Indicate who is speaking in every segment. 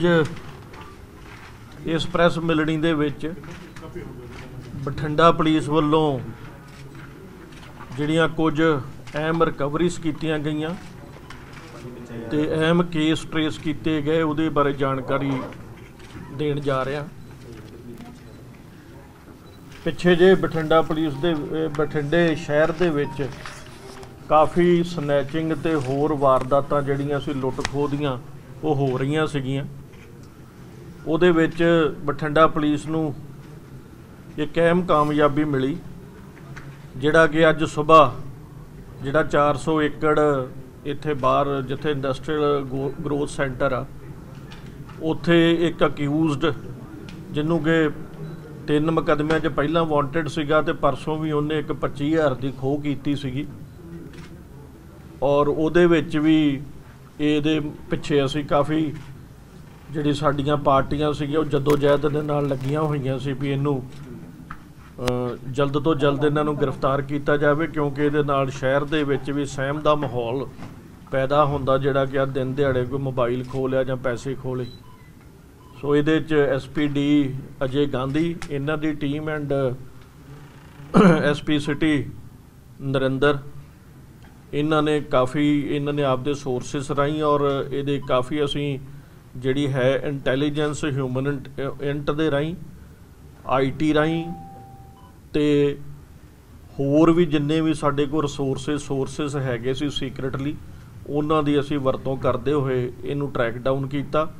Speaker 1: ਅੱਜ ਇਸ ਪ੍ਰੈਸ ਮਿਲਣੀ ਦੇ ਵਿੱਚ ਬਠਿੰਡਾ ਪੁਲਿਸ ਵੱਲੋਂ ਜਿਹੜੀਆਂ ਕੁਝ ਅਹਿਮ ਰਿਕਵਰੀਜ਼ ਕੀਤੀਆਂ ਗਈਆਂ ਤੇ ਅਹਿਮ ਕੇਸ ਟਰੇਸ ਕੀਤੇ ਗਏ, ਉਹਦੇ ਬਾਰੇ ਜਾਣਕਾਰੀ ਦੇਣ ਜਾ ਰਿਹਾ। ਪਿੱਛੇ ਜੇ ਬਠਿੰਡਾ ਪੁਲਿਸ ਦੇ ਬਠਿੰਡੇ ਸ਼ਹਿਰ ਦੇ ਵਿੱਚ ਕਾਫੀ ਸਨੈਚਿੰਗ ਤੇ ਹੋਰ ਵਾਰਦਾਤਾਂ ਜਿਹੜੀਆਂ ਸੀ ਲੁੱਟ ਖੋਹ ਦੀਆਂ, ਉਹ ਹੋ ਰਹੀਆਂ ਸੀਗੀਆਂ। ਉਹਦੇ ਵਿੱਚ ਬਠਿੰਡਾ ਪੁਲਿਸ ਨੂੰ ਇੱਕ ਅਹਿਮ ਕਾਮਯਾਬੀ ਮਿਲੀ, ਜਿਹੜਾ ਕਿ ਅੱਜ ਸਵੇਰ ਜਿਹੜਾ 400 ਏਕੜ ਇੱਥੇ ਬਾਹਰ ਜਿੱਥੇ ਇੰਡਸਟਰੀਅਲ ਗਰੋਥ ਸੈਂਟਰ ਆ, ਉੱਥੇ ਇੱਕ ਅਕਿਊਜ਼ਡ ਜਿਹਨੂੰ ਕਿ ਤਿੰਨ ਮੁਕੱਦਮਿਆਂ 'ਚ ਪਹਿਲਾਂ ਵਾਂਟਡ ਸੀਗਾ ਤੇ ਪਰਸੋਂ ਵੀ ਉਹਨੇ ਇੱਕ 25000 ਦੀ ਖੋਹ ਕੀਤੀ ਸੀਗੀ। ਔਰ ਉਹਦੇ ਵਿੱਚ ਵੀ ਇਹਦੇ ਪਿੱਛੇ ਅਸੀਂ ਕਾਫੀ ਜਿਹੜੀ ਸਾਡੀਆਂ ਪਾਰਟੀਆਂ ਸੀਗੀਆਂ, ਉਹ ਜਦੋਜਹਿਦ ਦੇ ਨਾਲ ਲੱਗੀਆਂ ਹੋਈਆਂ ਸੀ ਵੀ ਇਹਨੂੰ ਜਲਦ ਤੋਂ ਜਲਦ ਇਹਨਾਂ ਨੂੰ ਗ੍ਰਿਫਤਾਰ ਕੀਤਾ ਜਾਵੇ, ਕਿਉਂਕਿ ਇਹਦੇ ਨਾਲ ਸ਼ਹਿਰ ਦੇ ਵਿੱਚ ਵੀ ਸਹਿਮ ਦਾ ਮਾਹੌਲ ਪੈਦਾ ਹੁੰਦਾ, ਜਿਹੜਾ ਕਿ ਆ ਦਿਨ ਦਿਹਾੜੇ ਕੋਈ ਮੋਬਾਈਲ ਖੋਹ ਲਿਆ ਜਾਂ ਪੈਸੇ ਖੋਹ ਲਏ। ਸੋ ਇਹਦੇ ਚ ਐਸਪੀਡੀ ਅਜੇ ਗਾਂਧੀ, ਇਹਨਾਂ ਦੀ team and SP city, Narinder, ਇਹਨਾਂ ਨੇ ਕਾਫੀ, ਇਹਨਾਂ ਨੇ ਆਪਦੇ ਸੋਰਸਸ ਰਾਹੀਂ ਔਰ ਇਹਦੇ ਕਾਫੀ ਅਸੀਂ ਜਿਹੜੀ ਹੈ ਇੰਟੈਲੀਜੈਂਸ ਹਿਊਮਨ ਇੰਟ ਦੇ ਰਾਹੀਂ ਆਈਟੀ ਰਾਹੀਂ ਤੇ ਹੋਰ ਵੀ ਜਿੰਨੇ ਵੀ ਸਾਡੇ ਕੋਲ ਰਿਸੋਰਸਸ ਸੋਰਸਸ ਹੈਗੇ ਸੀ ਸੀਕ੍ਰੀਟਲੀ ਉਹਨਾਂ ਦੀ ਅਸੀਂ ਵਰਤੋਂ ਕਰਦੇ ਹੋਏ ਇਹਨੂੰ ਟਰੈਕ ਡਾਊਨ ਕੀਤਾ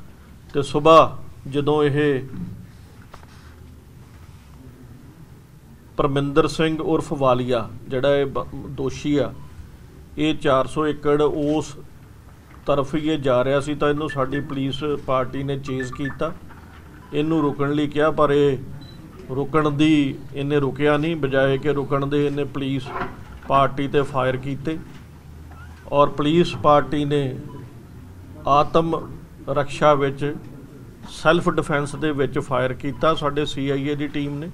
Speaker 1: ਤੇ ਸਵੇਰ ਜਦੋਂ ਇਹ ਪਰਮਿੰਦਰ ਸਿੰਘ ਉਰਫ ਵਾਲੀਆ, ਜਿਹੜਾ ਇਹ ਬ- ਦੋਸ਼ੀ ਆ, ਇਹ 400 ਏਕੜ ਉਸ ਤਰਫ ਹੀ ਇਹ ਜਾ ਰਿਹਾ ਸੀ ਤਾਂ ਇਹਨੂੰ ਸਾਡੀ ਪੁਲਿਸ ਪਾਰਟੀ ਨੇ ਚੇਜ਼ ਕੀਤਾ। ਇਹਨੂੰ ਰੁਕਣ ਲਈ ਕਿਹਾ, ਪਰ ਇਹ ਰੁਕਣ ਦੀ ਇਹਨੇ ਰੁਕਿਆ ਨਹੀਂ, ਬਜਾਏ ਕਿ ਰੁਕਣ ਦੇ ਇਹਨੇ ਪੁਲਿਸ ਪਾਰਟੀ ਤੇ ਫਾਇਰ ਕੀਤੇ। ਔਰ ਪੁਲਿਸ ਪਾਰਟੀ ਨੇ ਆਤਮ ਰੱਖਿਆ ਵਿੱਚ, ਸੈਲਫ ਡਿਫੈਂਸ ਦੇ ਵਿੱਚ ਫਾਇਰ ਕੀਤਾ ਸਾਡੇ ਸੀਆਈਏ ਦੀ ਟੀਮ ਨੇ।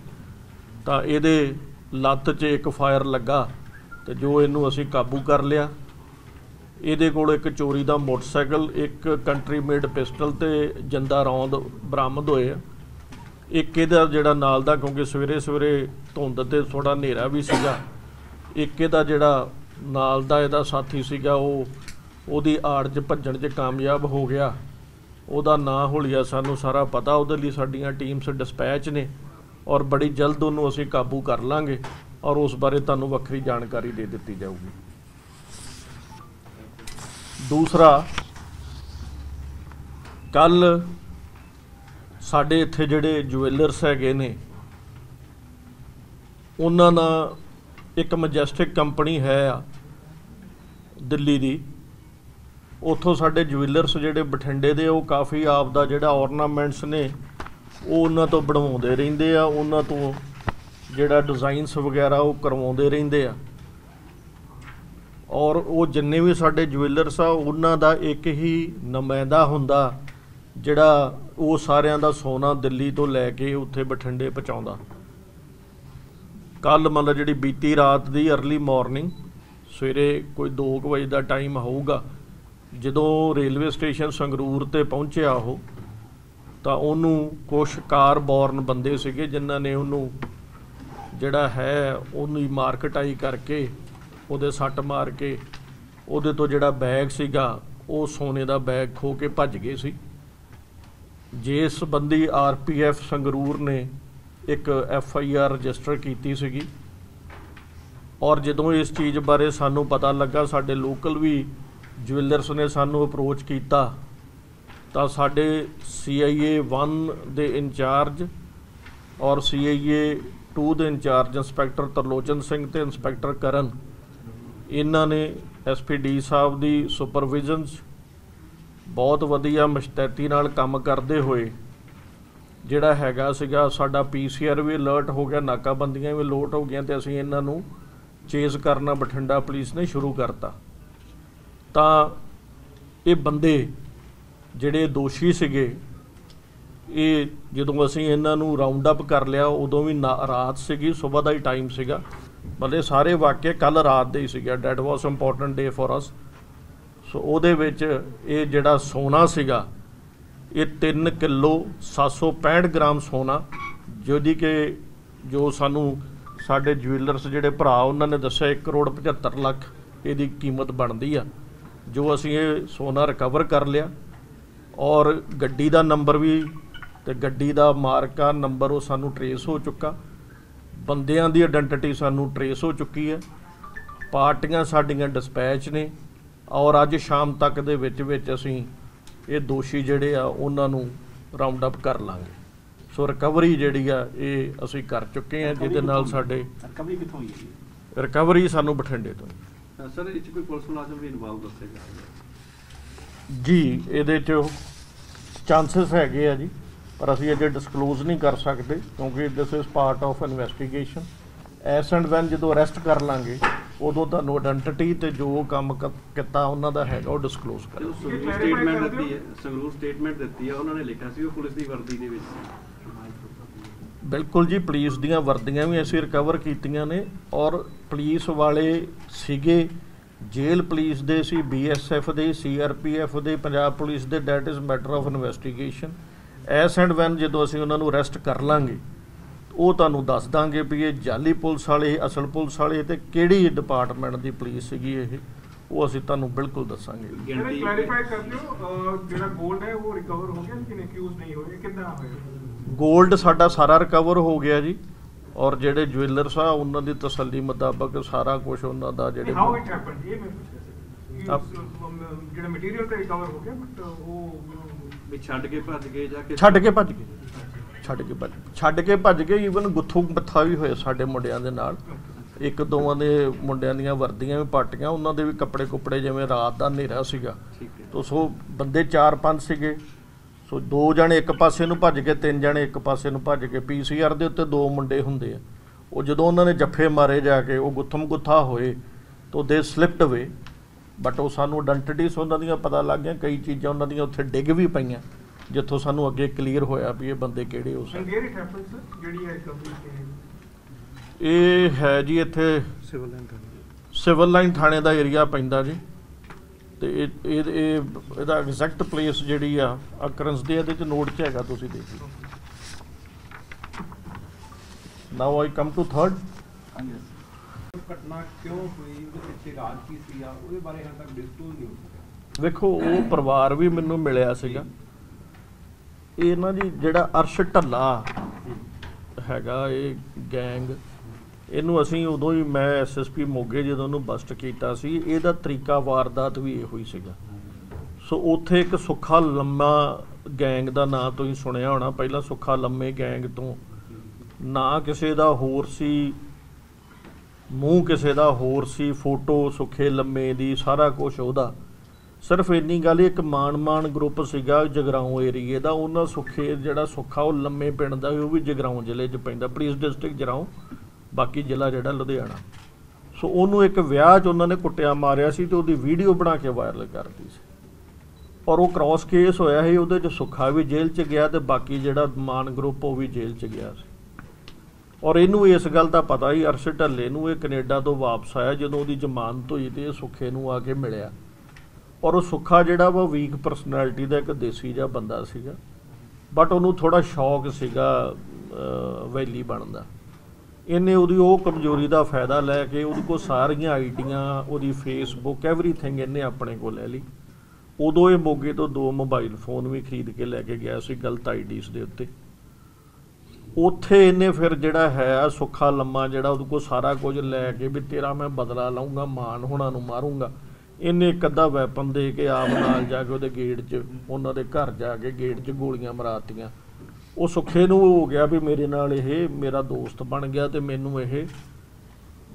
Speaker 1: ਤਾਂ ਇਹਦੇ ਲੱਤ 'ਚ ਇੱਕ ਫਾਇਰ ਲੱਗਾ ਤੇ ਜੋ ਇਹਨੂੰ ਅਸੀਂ ਕਾਬੂ ਕਰ ਲਿਆ। ਇਹਦੇ ਕੋਲ ਇੱਕ ਚੋਰੀ ਦਾ ਮੋਟਰਸਾਈਕਲ, ਇੱਕ ਕੰਟਰੀ ਮੇਡ ਪਿਸਟਲ ਤੇ ਜਿੰਦਾ ਰੌਂਦ ਬਰਾਮਦ ਹੋਏ ਆ। ਇੱਕ ਇਹਦਾ ਜਿਹੜਾ ਨਾਲ ਦਾ, ਕਿਉਂਕਿ ਸਵੇਰੇ ਸਵੇਰੇ ਧੁੰਦ ਤੇ ਥੋੜਾ ਹਨੇਰਾ ਵੀ ਸੀਗਾ, ਇੱਕ ਇਹਦਾ ਜਿਹੜਾ ਨਾਲ ਦਾ ਇਹਦਾ ਸਾਥੀ ਸੀਗਾ, ਉਹ, ਉਹਦੀ ਆੜ 'ਚ ਭੱਜਣ 'ਚ ਕਾਮਯਾਬ ਹੋ ਗਿਆ। ਉਹਦਾ ਨਾਂ ਹੁਲੀਆ ਸਾਨੂੰ ਸਾਰਾ ਪਤਾ, ਉਹਦੇ ਲਈ ਸਾਡੀਆਂ ਟੀਮਸ ਡਿਸਪੈਚ ਨੇ ਔਰ ਬੜੀ ਜਲਦ ਉਹਨੂੰ ਅਸੀਂ ਕਾਬੂ ਕਰ ਲਾਂਗੇ ਔਰ ਉਸ ਬਾਰੇ ਤੁਹਾਨੂੰ ਵੱਖਰੀ ਜਾਣਕਾਰੀ ਦੇ ਦਿੱਤੀ ਜਾਊਗੀ। ਦੂਸਰਾ ਕੱਲ ਸਾਡੇ ਇੱਥੇ ਜਿਹੜੇ ਜੁਐਲਰਸ ਹੈਗੇ ਨੇ, ਉਹਨਾਂ ਦਾ ਇੱਕ ਮੈਜੈਸਟਿਕ ਕੰਪਨੀ ਹੈ ਆ, ਦਿੱਲੀ ਦੀ। ਉੱਥੋਂ ਸਾਡੇ ਜੁਐਲਰਸ ਜਿਹੜੇ ਬਠਿੰਡੇ ਦੇ, ਉਹ ਕਾਫੀ ਆਪ ਦਾ ਜਿਹੜਾ ornaments ਨੇ, ਉਹ ਉਹਨਾਂ ਤੋਂ ਬਣਵਾਉਂਦੇ ਰਹਿੰਦੇ ਆ, ਉਹਨਾਂ ਤੋਂ ਜਿਹੜਾ ਡਿਜ਼ਾਈਨਸ ਵਗੈਰਾ ਉਹ ਕਰਵਾਉਂਦੇ ਰਹਿੰਦੇ ਆ। ਔਰ ਉਹ ਜਿੰਨੇ ਵੀ ਸਾਡੇ ਜੁਐਲਰਸ ਆ, ਉਹਨਾਂ ਦਾ ਇੱਕ ਹੀ ਨੁਮਾਇੰਦਾ ਹੁੰਦਾ, ਜਿਹੜਾ ਉਹ ਸਾਰਿਆਂ ਦਾ ਸੋਨਾ ਦਿੱਲੀ ਤੋਂ ਲੈ ਕੇ ਉੱਥੇ ਬਠਿੰਡੇ ਪਹੁੰਚਾਉਂਦਾ। ਕੱਲ ਮਤਲਬ ਜਿਹੜੀ ਬੀਤੀ ਰਾਤ ਦੀ ਅਰਲੀ ਮਾਰਨਿੰਗ ਸਵੇਰੇ ਕੋਈ 2 ਵਜੇ ਦਾ ਟਾਈਮ ਹੋਊਗਾ, ਜਦੋਂ ਰੇਲਵੇ ਸਟੇਸ਼ਨ ਸੰਗਰੂਰ ਤੇ ਪਹੁੰਚਿਆ ਉਹ, ਤਾਂ ਉਹਨੂੰ ਕੁਛ ਕਾਰ ਬੌਰਨ ਬੰਦੇ ਸੀਗੇ, ਜਿਨ੍ਹਾਂ ਨੇ ਉਹਨੂੰ ਜਿਹੜਾ ਹੈ ਉਹਨੂੰ ਹੀ ਮਾਰਕਟਾਈ ਕਰਕੇ ਉਹਦੇ ਸੱਟ ਮਾਰ ਕੇ ਉਹਦੇ ਤੋਂ ਜਿਹੜਾ ਬੈਗ ਸੀਗਾ, ਉਹ ਸੋਨੇ ਦਾ ਬੈਗ ਖੋ ਕੇ ਭੱਜ ਗਏ ਸੀ। ਜੇ ਸੰਬੰਧੀ ਆਰਪੀਐਫ ਸੰਗਰੂਰ ਨੇ ਇੱਕ ਐਫ ਆਈ ਆਰ ਰਜਿਸਟਰ ਕੀਤੀ ਸੀਗੀ ਔਰ ਜਦੋਂ ਇਸ ਚੀਜ਼ ਬਾਰੇ ਸਾਨੂੰ ਪਤਾ ਲੱਗਾ, ਸਾਡੇ ਲੋਕਲ ਵੀ ਜੁਐਲਰਸ ਨੇ ਸਾਨੂੰ ਅਪਰੋਚ ਕੀਤਾ, ਤਾਂ ਸਾਡੇ CIA 1 ਦੇ ਇੰਚਾਰਜ ਔਰ CIA 2 ਦੇ ਇੰਚਾਰਜ ਇੰਸਪੈਕਟਰ ਤਰਲੋਚਨ ਸਿੰਘ ਤੇ ਇੰਸਪੈਕਟਰ ਕਰਨ ਇਹਨਾਂ ਨੇ ਐਸਪੀਡੀ ਸਾਹਿਬ ਦੀ ਸੁਪਰਵਿਜ਼ਨ 'ਚ ਬਹੁਤ ਵਧੀਆ ਮੁਸ਼ਤੈਦੀ ਨਾਲ ਕੰਮ ਕਰਦੇ ਹੋਏ, ਜਿਹੜਾ ਹੈਗਾ ਸੀਗਾ ਸਾਡਾ ਪੀਸੀਆਰ ਵੀ ਅਲਰਟ ਹੋ ਗਿਆ, ਨਾਕਾਬੰਦੀਆਂ ਵੀ ਲੋਟ ਹੋ ਗਈਆਂ ਤੇ ਅਸੀਂ ਇਹਨਾਂ ਨੂੰ ਚੇਜ਼ ਕਰਨਾ ਬਠਿੰਡਾ ਪੁਲਿਸ ਨੇ ਸ਼ੁਰੂ ਕਰਤਾ। ਤਾਂ ਇਹ ਬੰਦੇ ਜਿਹੜੇ ਦੋਸ਼ੀ ਸੀਗੇ, ਇਹ ਜਦੋਂ ਅਸੀਂ ਇਹਨਾਂ ਨੂੰ ਰਾਉਂਡ ਅਪ ਕਰ ਲਿਆ, ਉਦੋਂ ਵੀ ਨਾ- ਰਾਤ ਸੀਗੀ, ਸਵੇਰ ਦਾ ਹੀ ਟਾਈਮ ਸੀਗਾ। ਮਤਲਬ ਇਹ ਸਾਰੇ ਵਾਕਿਆ ਕੱਲ ਰਾਤ ਦੇ ਹੀ ਸੀਗਾ that was important day for us so ਉਹਦੇ ਵਿੱਚ ਇਹ ਜਿਹੜਾ ਸੋਨਾ ਸੀਗਾ, ਇਹ 3 ਕਿਲੋ 765 ਗ੍ਰਾਮ ਸੋਨਾ, ਜਿਹਦੀ ਕਿ ਜੋ ਸਾਨੂੰ ਸਾਡੇ ਜੁਐਲਰਸ ਜਿਹੜੇ ਭਰਾ, ਉਹਨਾਂ ਨੇ ਦੱਸਿਆ 1 ਕਰੋੜ 75 ਲੱਖ ਇਹਦੀ ਕੀਮਤ ਬਣਦੀ ਆ। ਜੋ ਅਸੀਂ ਇਹ ਸੋਨਾ ਰਿਕਵਰ ਕਰ ਲਿਆ। ਔਰ ਗੱਡੀ ਦਾ ਨੰਬਰ ਵੀ ਤੇ ਗੱਡੀ ਦਾ ਮਾਰਕਾ ਨੰਬਰ ਉਹ ਸਾਨੂੰ ਟਰੇਸ ਹੋ ਚੁੱਕਾ। ਬੰਦਿਆਂ ਦੀ ਆਇਡੈਂਟੀਟੀ ਸਾਨੂੰ ਟਰੇਸ ਹੋ ਚੁੱਕੀ ਹੈ। ਪਾਰਟੀਆਂ ਸਾਡੀਆਂ ਡਿਸਪੈਚ ਨੇ ਔਰ ਅੱਜ ਸ਼ਾਮ ਤੱਕ ਦੇ ਵਿੱਚ ਵਿੱਚ ਅਸੀਂ ਇਹ ਦੋਸ਼ੀ ਜਿਹੜੇ ਆ ਉਹਨਾਂ ਨੂੰ ਰਾਉਂਡ ਅਪ ਕਰ ਲਾਂਗੇ। ਸੋ ਰਿਕਵਰੀ ਜਿਹੜੀ ਆ ਇਹ ਅਸੀਂ ਕਰ ਚੁੱਕੇ ਆ ਜਿਹਦੇ ਨਾਲ ਸਾਡੇ
Speaker 2: ਰਿਕਵਰੀ ਕਿੱਥੋਂ ਹੋਈ ਹੈ ਜੀ?
Speaker 1: ਰਿਕਵਰੀ ਸਾਨੂੰ ਬਠਿੰਡੇ ਤੋਂ।
Speaker 3: ਸਰ ਇਹ 'ਚ ਕੋਈ ਪੁਲਿਸ ਮੁਲਾਜ਼ਮ ਵੀ ਇਨਵੋਲਵ ਦੱਸਿਆ ਜਾ ਰਿਹਾ
Speaker 1: ਜੀ ਇਹਦੇ 'ਚ ਚਾਂਸਸ ਹੈਗੇ ਆ ਜੀ। ਪਰ ਅਸੀਂ ਅਜੇ ਡਿਸਕਲੋਜ਼ ਨਹੀਂ ਕਰ ਸਕਦੇ ਕਿਉਂਕਿ this is part of investigation as and when ਜਦੋਂ ਅਰੈਸਟ ਕਰ ਲਾਂਗੇ ਉਦੋਂ ਤੁਹਾਨੂੰ ਆਇਡੈਂਟੀਟੀ ਤੇ ਜੋ ਕੰਮ ਕੀਤਾ ਉਹਨਾਂ ਦਾ ਹੈਗਾ ਉਹ ਡਿਸਕਲੋਜ਼
Speaker 3: ਸੰਗਰੂਰ ਸਟੇਟਮੈਂਟ
Speaker 4: ਕਰ ਦਿਓ।
Speaker 3: ਦਿੱਤੀ ਹੈ ਸੰਗਰੂਰ ਸਟੇਟਮੈਂਟ ਦਿੱਤੀ ਹੈ ਉਹਨਾਂ ਨੇ ਲਿਖਿਆ ਸੀ ਉਹ ਪੁਲਿਸ ਦੀ ਵਰਦੀ ਦੇ ਵਿੱਚ।
Speaker 1: ਬਿਲਕੁਲ ਜੀ ਪੁਲਿਸ ਦੀਆਂ ਵਰਦੀਆਂ ਵੀ ਅਸੀਂ ਰਿਕਵਰ ਕੀਤੀਆਂ ਨੇ ਔਰ ਪੁਲਿਸ ਵਾਲੇ ਸੀਗੇ ਜੇਲ੍ਹ ਪੁਲਿਸ ਦੇ ਸੀ ਬੀਐਸਐਫ ਦੇ ਸੀਆਰਪੀਐਫ ਦੇ ਪੰਜਾਬ ਪੁਲਿਸ ਦੇ that is matter of investigation as and when ਜਦੋਂ ਅਸੀਂ ਉਹਨਾਂ ਨੂੰ ਅਰੈਸਟ ਕਰ ਲਾਂਗੇ ਉਹ ਤੁਹਾਨੂੰ ਦੱਸ ਦਾਂਗੇ ਵੀ ਇਹ ਜਾਲੀ ਪੁਲਿਸ ਵਾਲੇ ਅਸਲ ਪੁਲਿਸ ਵਾਲੇ ਤੇ ਕਿਹੜੀ ਡਿਪਾਰਟਮੈਂਟ ਦੀ ਪੁਲਿਸ ਸੀਗੀ ਇਹ ਉਹ ਅਸੀਂ ਤੁਹਾਨੂੰ ਬਿਲਕੁਲ ਦੱਸਾਂਗੇ।
Speaker 4: ਸਰ
Speaker 3: ਗਿਣਤੀ
Speaker 4: ਕਲੈਰੀਫਾਈ ਕਰ ਦਿਓ ਅਹ, ਜਿਹੜਾ 골ਡ ਹੈ ਉਹ ਰਿਕਵਰ ਹੋ ਗਿਆ ਲੇਕਿਨ ਅਕਿਊਜ਼ ਨਹੀਂ? ਹੋਏ ਕਿੱਦਾਂ ਹੋਇਆ?
Speaker 1: 골ਡ ਸਾਡਾ ਸਾਰਾ ਰਿਕਵਰ ਹੋ ਗਿਆ ਜੀ ਔਰ ਜਿਹੜੇ ਜੁਐਲਰਸ ਆ ਉਹਨਾਂ ਦੀ ਤਸੱਲੀ ਮੁਤਾਬਕ ਸਾਰਾ ਕੁਝ ਉਹਨਾਂ ਦਾ ਜਿਹੜੇ
Speaker 4: ਹਾਊ ਇਟ ਹੈਪਨਡ ਇਹ ਮੈਂ ਪੁੱਛਿਆ ਸੀ। ਕਿ
Speaker 1: ਆਪ-
Speaker 4: ਉਸ, ਅਮ, ਜਿਹੜਾ ਮਟੀਰੀਅਲ ਤੇ ਰਿਕਵਰ ਹੋ ਗਿਆ ਬਟ ਉਹ
Speaker 3: ਵੀ ਛੱਡ ਕੇ ਭੱਜ ਗਏ ਜਾਂ ਕਿ
Speaker 1: ਛੱਡ ਕੇ ਭੱਜ ਗਏ। ਛੱਡ ਕੇ ਭੱਜ ਛੱਡ ਕੇ ਭੱਜ ਗਏ ਈਵਨ ਗੁੱਥੂ ਮੱਥਾ ਵੀ ਹੋਏ ਸਾਡੇ ਮੁੰਡਿਆਂ ਦੇ ਨਾਲ। ਇੱਕ ਦੋਵਾਂ ਦੇ ਮੁੰਡਿਆਂ ਦੀਆਂ ਵਰਦੀਆਂ ਵੀ ਪਾਟੀਆਂ ਉਹਨਾਂ ਦੇ ਵੀ ਕੱਪੜੇ ਕੁੱਪੜੇ ਜਿਵੇਂ ਰਾਤ ਦਾ ਹਨੇਰਾ ਸੀਗਾ। ਤੋ ਸੋ ਬੰਦੇ 4-5 ਸੀਗੇ। ਸੋ ਦੋ ਜਣੇ ਇੱਕ ਪਾਸੇ ਨੂੰ ਭੱਜ ਕੇ ਤਿੰਨ ਜਣੇ ਇੱਕ ਪਾਸੇ ਨੂੰ ਭੱਜ ਕੇ ਪੀਸੀਆਰ ਦੇ ਉੱਤੇ ਦੋ ਮੁੰਡੇ ਹੁੰਦੇ ਆ। ਉਹ ਜਦੋਂ ਉਹਨਾਂ ਨੇ ਜੱਫੇ ਮਾਰੇ ਜਾ ਕੇ ਉਹ ਗੁੱਥਮ ਗੁੱਥਾ ਹੋਏ ਤੋ ਦੇ ਸਲਿਪਡ ਅਵੇ ਬਟ ਉਹ ਸਾਨੂੰ ਆਇਡੈਂਟੀਟੀਸ ਉਹਨਾਂ ਦੀਆਂ ਪਤਾ ਲੱਗ ਗਈਆਂ ਕਈ ਚੀਜ਼ਾਂ ਉਹਨਾਂ ਦੀਆਂ ਉੱਥੇ ਡਿੱਗ ਵੀ ਪਈਆਂ ਜਿੱਥੋਂ ਸਾਨੂੰ ਅੱਗੇ ਕਲੀਅਰ ਹੋਇਆ ਵੀ ਇਹ ਬੰਦੇ ਕਿਹੜੇ ਹੋ ਸਕਦੇ।
Speaker 4: ਜਿਹੜੀ ਹੈ
Speaker 1: ਇਹ ਹੈ ਜੀ ਇੱਥੇ
Speaker 2: ਸਿਵਲ ਲਾਈਨ
Speaker 1: ਸਿਵਲ ਲਾਈਨ ਥਾਣੇ ਦਾ ਏਰੀਆ ਪੈਂਦਾ ਜੀ। ਤੇ ਇਹ ਇਹ ਇਹ- ਇਹਦਾ ਐਗਜ਼ੈਕਟ ਪਲੇਸ ਜਿਹੜੀ ਆ ਅਕਰੈਂਸ ਦੇ ਇਹਦੇ ਚ ਨੋਟ ਚ ਹੈਗਾ ਤੁਸੀਂ ਦੇਖ ਲਓ। ਨਾਓ ਆਈ ਕਮ ਟੂ ਥਰਡ
Speaker 5: ਘਟਨਾ ਕਿਉਂ ਹੋਈ? ਉਹਦੇ ਪਿੱਛੇ ਰਾਜ ਕੀ ਸੀ ਆ ਉਹਦੇ ਬਾਰੇ ਹਾਲੇ ਤੱਕ ਡਿਸਕਲੋਜ਼ ਨਹੀਂ ਹੋ ਸਕਿਆ।
Speaker 1: ਵੇਖੋ ਉਹ ਪਰਿਵਾਰ ਵੀ ਮੈਨੂੰ ਮਿਲਿਆ ਸੀਗਾ। ਇਹ ਨਾ ਜੀ, ਜਿਹੜਾ ਅਰਸ਼ ਢੱਲਾ ਹੈਗਾ, ਇਹ ਗੈਂਗ, ਇਹਨੂੰ ਅਸੀਂ ਉਦੋਂ ਹੀ ਮੈਂ ਐਸਐਸਪੀ ਮੋਗੇ ਜਦੋਂ ਉਹਨੂੰ ਬਸਟ ਕੀਤਾ ਸੀ, ਇਹਦਾ ਤਰੀਕਾ ਵਾਰਦਾਤ ਵੀ ਇਹੋ ਹੀ ਸੀਗਾ। ਸੋ ਉੱਥੇ ਇੱਕ ਸੁੱਖਾ ਲੰਮਾ ਗੈਂਗ ਦਾ ਨਾਂ ਤੁਸੀਂ ਸੁਣਿਆ ਹੋਣਾ, ਪਹਿਲਾਂ ਸੁੱਖਾ ਲੰਮੇ ਗੈਂਗ ਤੋਂ। ਨਾ ਕਿਸੇ ਦਾ ਹੋਰ ਸੀ ਮੂੰਹ ਕਿਸੇ ਦਾ ਹੋਰ ਸੀ, ਫੋਟੋ ਸੁੱਖੇ ਲੰਮੇ ਦੀ, ਸਾਰਾ ਕੁਝ ਉਹਦਾ। ਸਿਰਫ ਇੰਨੀ ਗੱਲ, ਇੱਕ ਮਾਨ ਮਾਨ ਗਰੁੱਪ ਸੀਗਾ ਜਗਰਾਉਂ ਏਰੀਏ ਦਾ। ਉਹਨਾਂ ਸੁੱਖੇ ਜਿਹੜਾ ਸੁੱਖਾ, ਉਹ ਲੰਮੇ ਪਿੰਡ ਦਾ ਉਹ ਵੀ ਜਗਰਾਉਂ ਜ਼ਿਲ੍ਹੇ 'ਚ ਪੈਂਦਾ। ਪੁਲਿਸ ਡਿਸਟ੍ਰਿਕਟ ਜਗਰਾਉਂ, ਬਾਕੀ ਜ਼ਿਲ੍ਹਾ ਜਿਹੜਾ ਲੁਧਿਆਣਾ। ਸੋ ਉਹਨੂੰ ਇੱਕ ਵਿਆਹ 'ਚ ਉਹਨਾਂ ਨੇ ਕੁੱਟਿਆ, ਮਾਰਿਆ ਸੀ ਤੇ ਉਹਦੀ ਵੀਡੀਓ ਬਣਾ ਕੇ ਵਾਇਰਲ ਕਰਤੀ ਸੀ। ਔਰ ਉਹ ਕ੍ਰਾਸ ਕੇਸ ਹੋਇਆ ਸੀ, ਉਹਦੇ 'ਚ ਸੁੱਖਾ ਵੀ ਜੇਲ੍ਹ 'ਚ ਗਿਆ ਤੇ ਬਾਕੀ ਜਿਹੜਾ ਮਾਨ ਗਰੁੱਪ, ਉਹ ਵੀ ਜੇਲ੍ਹ 'ਚ ਗਿਆ ਸੀ। ਔਰ ਇਹਨੂੰ ਇਸ ਗੱਲ ਦਾ ਪਤਾ ਹੀ ਅਰਸ਼ ਢੱਲੇ ਨੂੰ ਇਹ ਕੈਨੇਡਾ ਤੋਂ ਵਾਪਸ ਆਇਆ ਜਦੋਂ ਉਹਦੀ ਜ਼ਮਾਨਤ ਹੋਈ ਤੇ ਇਹ ਸੁੱਖੇ ਨੂੰ ਆ ਕੇ ਮਿਲਿਆ। ਔਰ ਉਹ ਸੁੱਖਾ ਜਿਹੜਾ ਵਾ ਵੀਕ ਪਰਸਨੈਲਿਟੀ ਦਾ ਇੱਕ ਦੇਸੀ ਜਿਹਾ ਬੰਦਾ ਸੀਗਾ। ਬਟ ਉਹਨੂੰ ਥੋੜਾ ਸ਼ੌਕ ਸੀਗਾ ਵੈਲੀ ਬਣਦਾ ਇਹਨੇ ਉਹਦੀ ਉਹ ਕਮਜ਼ੋਰੀ ਦਾ ਫਾਇਦਾ ਲੈ ਕੇ ਉਹਦੇ ਕੋਲ ਸਾਰੀਆਂ ਆਈਡੀਆਂ, ਉਹਦੀ ਫੇਸਬੁੱਕ ਐਵਰੀਥਿੰਗ ਇਹਨੇ ਆਪਣੇ ਕੋਲ ਲੈ ਲਈ। ਉਦੋਂ ਇਹ ਮੋਗੇ ਤੋਂ ਦੋ ਮੋਬਾਈਲ ਫੋਨ ਵੀ ਖਰੀਦ ਕੇ ਲੈ ਕੇ ਗਿਆ ਸੀ ਗਲਤ ਆਈਡੀਜ਼ ਦੇ ਉੱਤੇ। ਉੱਥੇ ਇਹਨੇ ਫਿਰ ਜਿਹੜਾ ਹੈ ਸੁੱਖਾ ਲੰਮਾ ਜਿਹੜਾ ਉਹਦੇ ਕੋਲ ਸਾਰਾ ਕੁਝ ਲੈ ਕੇ ਵੀ ਤੇਰਾ ਮੈਂ ਬਦਲਾ ਲਵਾਂਗਾ ਮਾਨ ਹੋਣਾ ਨੂੰ ਮਾਰੂੰਗਾ। ਇਹਨੇ ਇੱਕ ਅੱਧਾ ਵੈਪਨ ਦੇ ਕੇ ਆਪ ਨਾਲ ਜਾ ਕੇ ਉਹਦੇ ਗੇਟ 'ਚ, ਉਹਨਾਂ ਦੇ ਘਰ ਜਾ ਕੇ ਗੇਟ 'ਚ ਗੋਲੀਆਂ ਮਰਾਤੀਆਂ। ਉਹ ਸੁੱਖੇ ਨੂੰ ਹੋ ਗਿਆ ਵੀ ਮੇਰੇ ਨਾਲ ਇਹ ਮੇਰਾ ਦੋਸਤ ਬਣ ਗਿਆ ਤੇ ਮੈਨੂੰ ਇਹ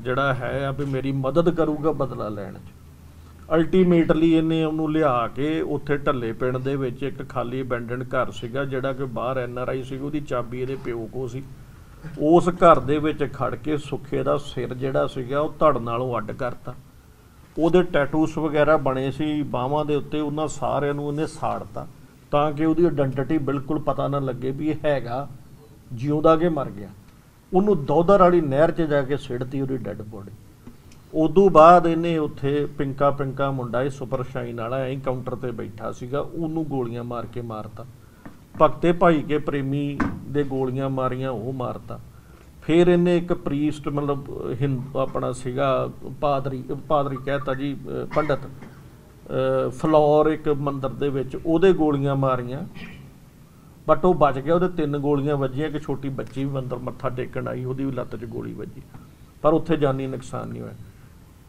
Speaker 1: ਜਿਹੜਾ ਹੈ ਆ ਵੀ ਮੇਰੀ ਮਦਦ ਕਰੂਗਾ ਬਦਲਾ ਲੈਣ 'ਚ। ਅਲਟੀਮੇਟਲੀ ਇਹਨੇ ਉਹਨੂੰ ਲਿਆ ਕੇ ਉੱਥੇ ਢੱਲੇ ਪਿੰਡ ਦੇ ਵਿੱਚ ਇੱਕ ਖਾਲੀ ਅਬੈਂਡਨਡ ਘਰ ਸੀਗਾ, ਜਿਹੜਾ ਕਿ ਬਾਹਰ ਐਨ ਆਰ ਆਈ ਸੀ ਉਹਦੀ ਚਾਬੀ ਇਹਦੇ ਪਿਓ ਕੋ ਸੀ। ਉਸ ਘਰ ਦੇ ਵਿੱਚ ਖੜ ਕੇ ਸੁੱਖੇ ਦਾ ਸਿਰ ਜਿਹੜਾ ਸੀਗਾ, ਉਹ ਧੜ ਨਾਲੋਂ ਅੱਡ ਕਰਤਾ। ਉਹਦੇ ਟੈਟੂਸ ਵਗੈਰਾ ਬਣੇ ਸੀ, ਬਾਹਾਂ ਦੇ ਉੱਤੇ ਉਹਨਾਂ ਸਾਰਿਆਂ ਨੂੰ ਉਹਨੇ ਸਾੜਤਾ। ਤਾਂ ਕਿ ਉਹਦੀ ਆਇਡੈਂਟੀਟੀ ਬਿਲਕੁਲ ਪਤਾ ਨਾ ਲੱਗੇ ਵੀ ਇਹ ਹੈਗਾ, ਜਿਉਂਦਾ ਕਿ ਮਰ ਗਿਆ। ਉਹਨੂੰ ਦੌਦਰ ਵਾਲੀ ਨਹਿਰ 'ਚ ਜਾ ਕੇ ਸਿੱਟਤੀ ਉਹਦੀ ਡੈੱਡ ਬੋਡੀ ਉਦੋਂ ਬਾਅਦ ਇਹਨੇ ਉੱਥੇ ਪਿੰਕਾ ਪਿੰਕਾ ਮੁੰਡਾ, ਇਹ ਸੁਪਰ ਸ਼ਾਈਨ ਵਾਲਾ ਐਂ ਕਾਊਂਟਰ ਤੇ ਬੈਠਾ ਸੀਗਾ, ਉਹਨੂੰ ਗੋਲੀਆਂ ਮਾਰ ਕੇ ਮਾਰਤਾ। ਭਗਤੇ ਭਾਈ ਕੇ ਪ੍ਰੇਮੀ ਦੇ ਗੋਲੀਆਂ ਮਾਰੀਆਂ, ਉਹ ਮਾਰਤਾ। ਫਿਰ ਇਹਨੇ ਇੱਕ ਪ੍ਰੀਸਟ ਮਤਲਬ ਹਿੰਦ, ਆਪਣਾ ਸੀਗਾ, ਪਾਦਰੀ ਪਾਦਰੀ ਕਹਿਤਾ ਜੀ, ਅਹ ਪੰਡਤ ਫਲੋਰ ਇੱਕ ਮੰਦਰ ਦੇ ਵਿੱਚ ਉਹਦੇ ਗੋਲੀਆਂ ਮਾਰੀਆਂ। ਬਟ ਉਹ ਬਚ ਗਿਆ, ਉਹਦੇ ਤਿੰਨ ਗੋਲੀਆਂ ਵੱਜੀਆਂ, ਇੱਕ ਛੋਟੀ ਬੱਚੀ ਵੀ ਮੰਦਰ ਮੱਥਾ ਟੇਕਣ ਆਈ, ਉਹਦੀ ਵੀ ਲੱਤ 'ਚ ਗੋਲੀ ਵੱਜੀ। ਪਰ ਉੱਥੇ ਜਾਨੀ ਨੁਕਸਾਨ ਨਹੀਂ ਹੋਇਆ।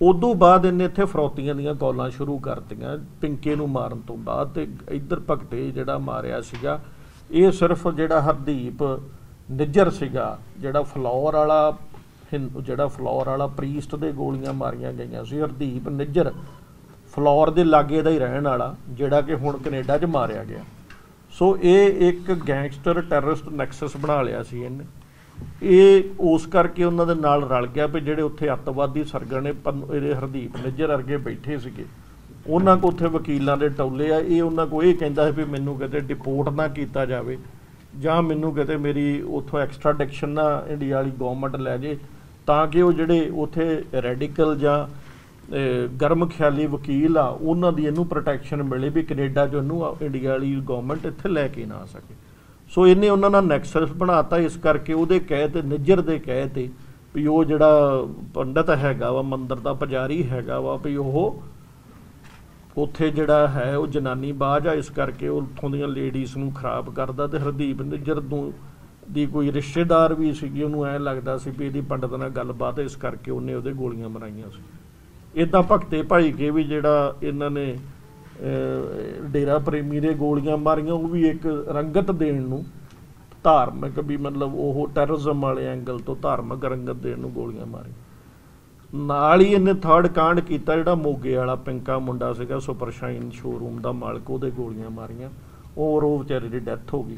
Speaker 1: ਉਦੋਂ ਬਾਅਦ ਇਹਨੇ ਇੱਥੇ ਫਰੌਤੀਆਂ ਦੀਆਂ ਕਾਲਾਂ ਸ਼ੁਰੂ ਕਰਤੀਆਂ, ਪਿੰਕੇ ਨੂੰ ਮਾਰਨ ਤੋਂ ਬਾਅਦ ਤੇ ਇੱਧਰ ਭਗਤੇ ਜਿਹੜਾ ਮਾਰਿਆ ਸੀਗਾ, ਇਹ ਸਿਰਫ ਜਿਹੜਾ ਹਰਦੀਪ ਨਿੱਜਰ ਸੀਗਾ, ਜਿਹੜਾ ਫਲੌਰ ਵਾਲਾ ਹਿੰਦ- ਜਿਹੜਾ ਫਲੌਰ ਵਾਲਾ ਪ੍ਰੀਸਟ ਦੇ ਗੋਲੀਆਂ ਮਾਰੀਆਂ ਗਈਆਂ ਸੀ, ਹਰਦੀਪ ਨਿੱਜਰ ਫਲੌਰ ਦੇ ਲਾਗੇ ਦਾ ਹੀ ਰਹਿਣ ਵਾਲਾ, ਜਿਹੜਾ ਕਿ ਹੁਣ ਕੈਨੇਡਾ 'ਚ ਮਾਰਿਆ ਗਿਆ। ਸੋ ਇਹ ਇੱਕ ਗੈਂਗਸਟਰ ਟੈਰਰਿਸਟ ਨੈਕਸਸ ਬਣਾ ਲਿਆ ਸੀ ਇਹਨੇ। ਇਹ ਉਸ ਕਰਕੇ ਉਹਨਾਂ ਦੇ ਨਾਲ ਰਲ ਗਿਆ ਵੀ ਜਿਹੜੇ ਉੱਥੇ ਅੱਤਵਾਦੀ ਸਰਗਣੇ ਪੰਨ- ਇਹਦੇ ਹਰਦੀਪ ਨਿੱਜਰ ਵਰਗੇ ਬੈਠੇ ਸੀਗੇ, ਉਹਨਾਂ ਕੋ ਉੱਥੇ ਵਕੀਲਾਂ ਦੇ ਟੌਲੇ ਆ, ਇਹ ਉਹਨਾਂ ਕੋ ਇਹ ਕਹਿੰਦਾ ਹੈ ਵੀ ਮੈਨੂੰ ਕਿਤੇ ਡਿਪੋਰਟ ਨਾ ਕੀਤਾ ਜਾਵੇ, ਜਾਂ ਮੈਨੂੰ ਕਿਤੇ ਮੇਰੀ ਉੱਥੋਂ ਐਕਸਟ੍ਰਾਡਿਕਸ਼ਨ ਨਾ ਇੰਡੀਆ ਵਾਲੀ ਗਵਰਨਮੈਂਟ ਲੈ ਜੇ, ਤਾਂ ਕਿ ਉਹ ਜਿਹੜੇ ਉੱਥੇ ਰੈਡੀਕਲ ਜਾਂ ਗਰਮ ਖਿਆਲੀ ਵਕੀਲ ਆ, ਉਹਨਾਂ ਦੀ ਇਹਨੂੰ ਪ੍ਰੋਟੈਕਸ਼ਨ ਮਿਲੇ ਵੀ ਕੈਨੇਡਾ 'ਚ ਉਹਨੂੰ ਇੰਡੀਆ ਵਾਲੀ ਗਵਰਨਮੈਂਟ ਇੱਥੇ ਲੈ ਕੇ ਨਾ ਆ ਸਕੇ। ਸੋ ਇਹਨੇ ਉਹਨਾਂ ਨਾਲ ਨੈਕਸਸ ਬਣਾਤਾ, ਇਸ ਕਰਕੇ ਉਹਦੇ ਕਹਿ ਤੇ, ਨਿੱਜਰ ਦੇ ਕਹਿ ਤੇ ਵੀ ਉਹ ਜਿਹੜਾ ਪੰਡਤ ਹੈਗਾ ਵਾ, ਮੰਦਰ ਦਾ ਪੁਜਾਰੀ ਹੈਗਾ ਵਾ, ਵੀ ਉਹ ਉੱਥੇ ਜਿਹੜਾ ਹੈ, ਉਹ ਜਨਾਨੀ ਬਾਜ ਆ, ਇਸ ਕਰਕੇ ਉਹ ਉੱਥੋਂ ਦੀਆਂ ਲੇਡੀਜ਼ ਨੂੰ ਖਰਾਬ ਕਰਦਾ ਤੇ ਹਰਦੀਪ ਨਿੱਜਰ ਨੂੰ ਦੀ ਕੋਈ ਰਿਸ਼ਤੇਦਾਰ ਵੀ ਸੀਗੀ, ਉਹਨੂੰ ਐ ਲੱਗਦਾ ਸੀ ਵੀ ਇਹਦੀ ਪੰਡਤ ਨਾਲ ਗੱਲਬਾਤ ਇਸ ਕਰਕੇ ਉਹਨੇ ਉਹਦੇ ਗੋਲੀਆਂ ਮਰਾਈਆਂ ਸੀ। ਇਦਾਂ ਭਗਤੇ ਭਾਈ ਕੇ ਵੀ ਜਿਹੜਾ ਇਹਨਾਂ ਨੇ ਡੇਰਾ ਪ੍ਰੇਮੀ ਦੇ ਗੋਲੀਆਂ ਮਾਰੀਆਂ, ਉਹ ਵੀ ਇੱਕ ਰੰਗਤ ਦੇਣ ਨੂੰ ਧਾਰਮਿਕ ਵੀ ਮਤਲਬ ਉਹ ਟੈਰਰਿਜ਼ਮ ਵਾਲੇ ਐਂਗਲ ਤੋਂ ਧਾਰਮਿਕ ਰੰਗਤ ਦੇਣ ਨੂੰ ਗੋਲੀਆਂ ਮਾਰੀਆਂ। ਨਾਲ ਹੀ ਇਹਨੇ ਥਰਡ ਕਾਂਡ ਕੀਤਾ, ਜਿਹੜਾ ਮੋਗੇ ਵਾਲਾ ਪਿੰਕਾ ਮੁੰਡਾ ਸੀਗਾ ਸੁਪਰ ਸ਼ਾਈਨ ਸ਼ੋਰੂਮ ਦਾ ਮਾਲਕ, ਉਹਦੇ ਗੋਲੀਆਂ ਮਾਰੀਆਂ। ਔਰ ਉਹ ਵਿਚਾਰੇ ਦੀ ਡੈਥ ਹੋ ਗਈ।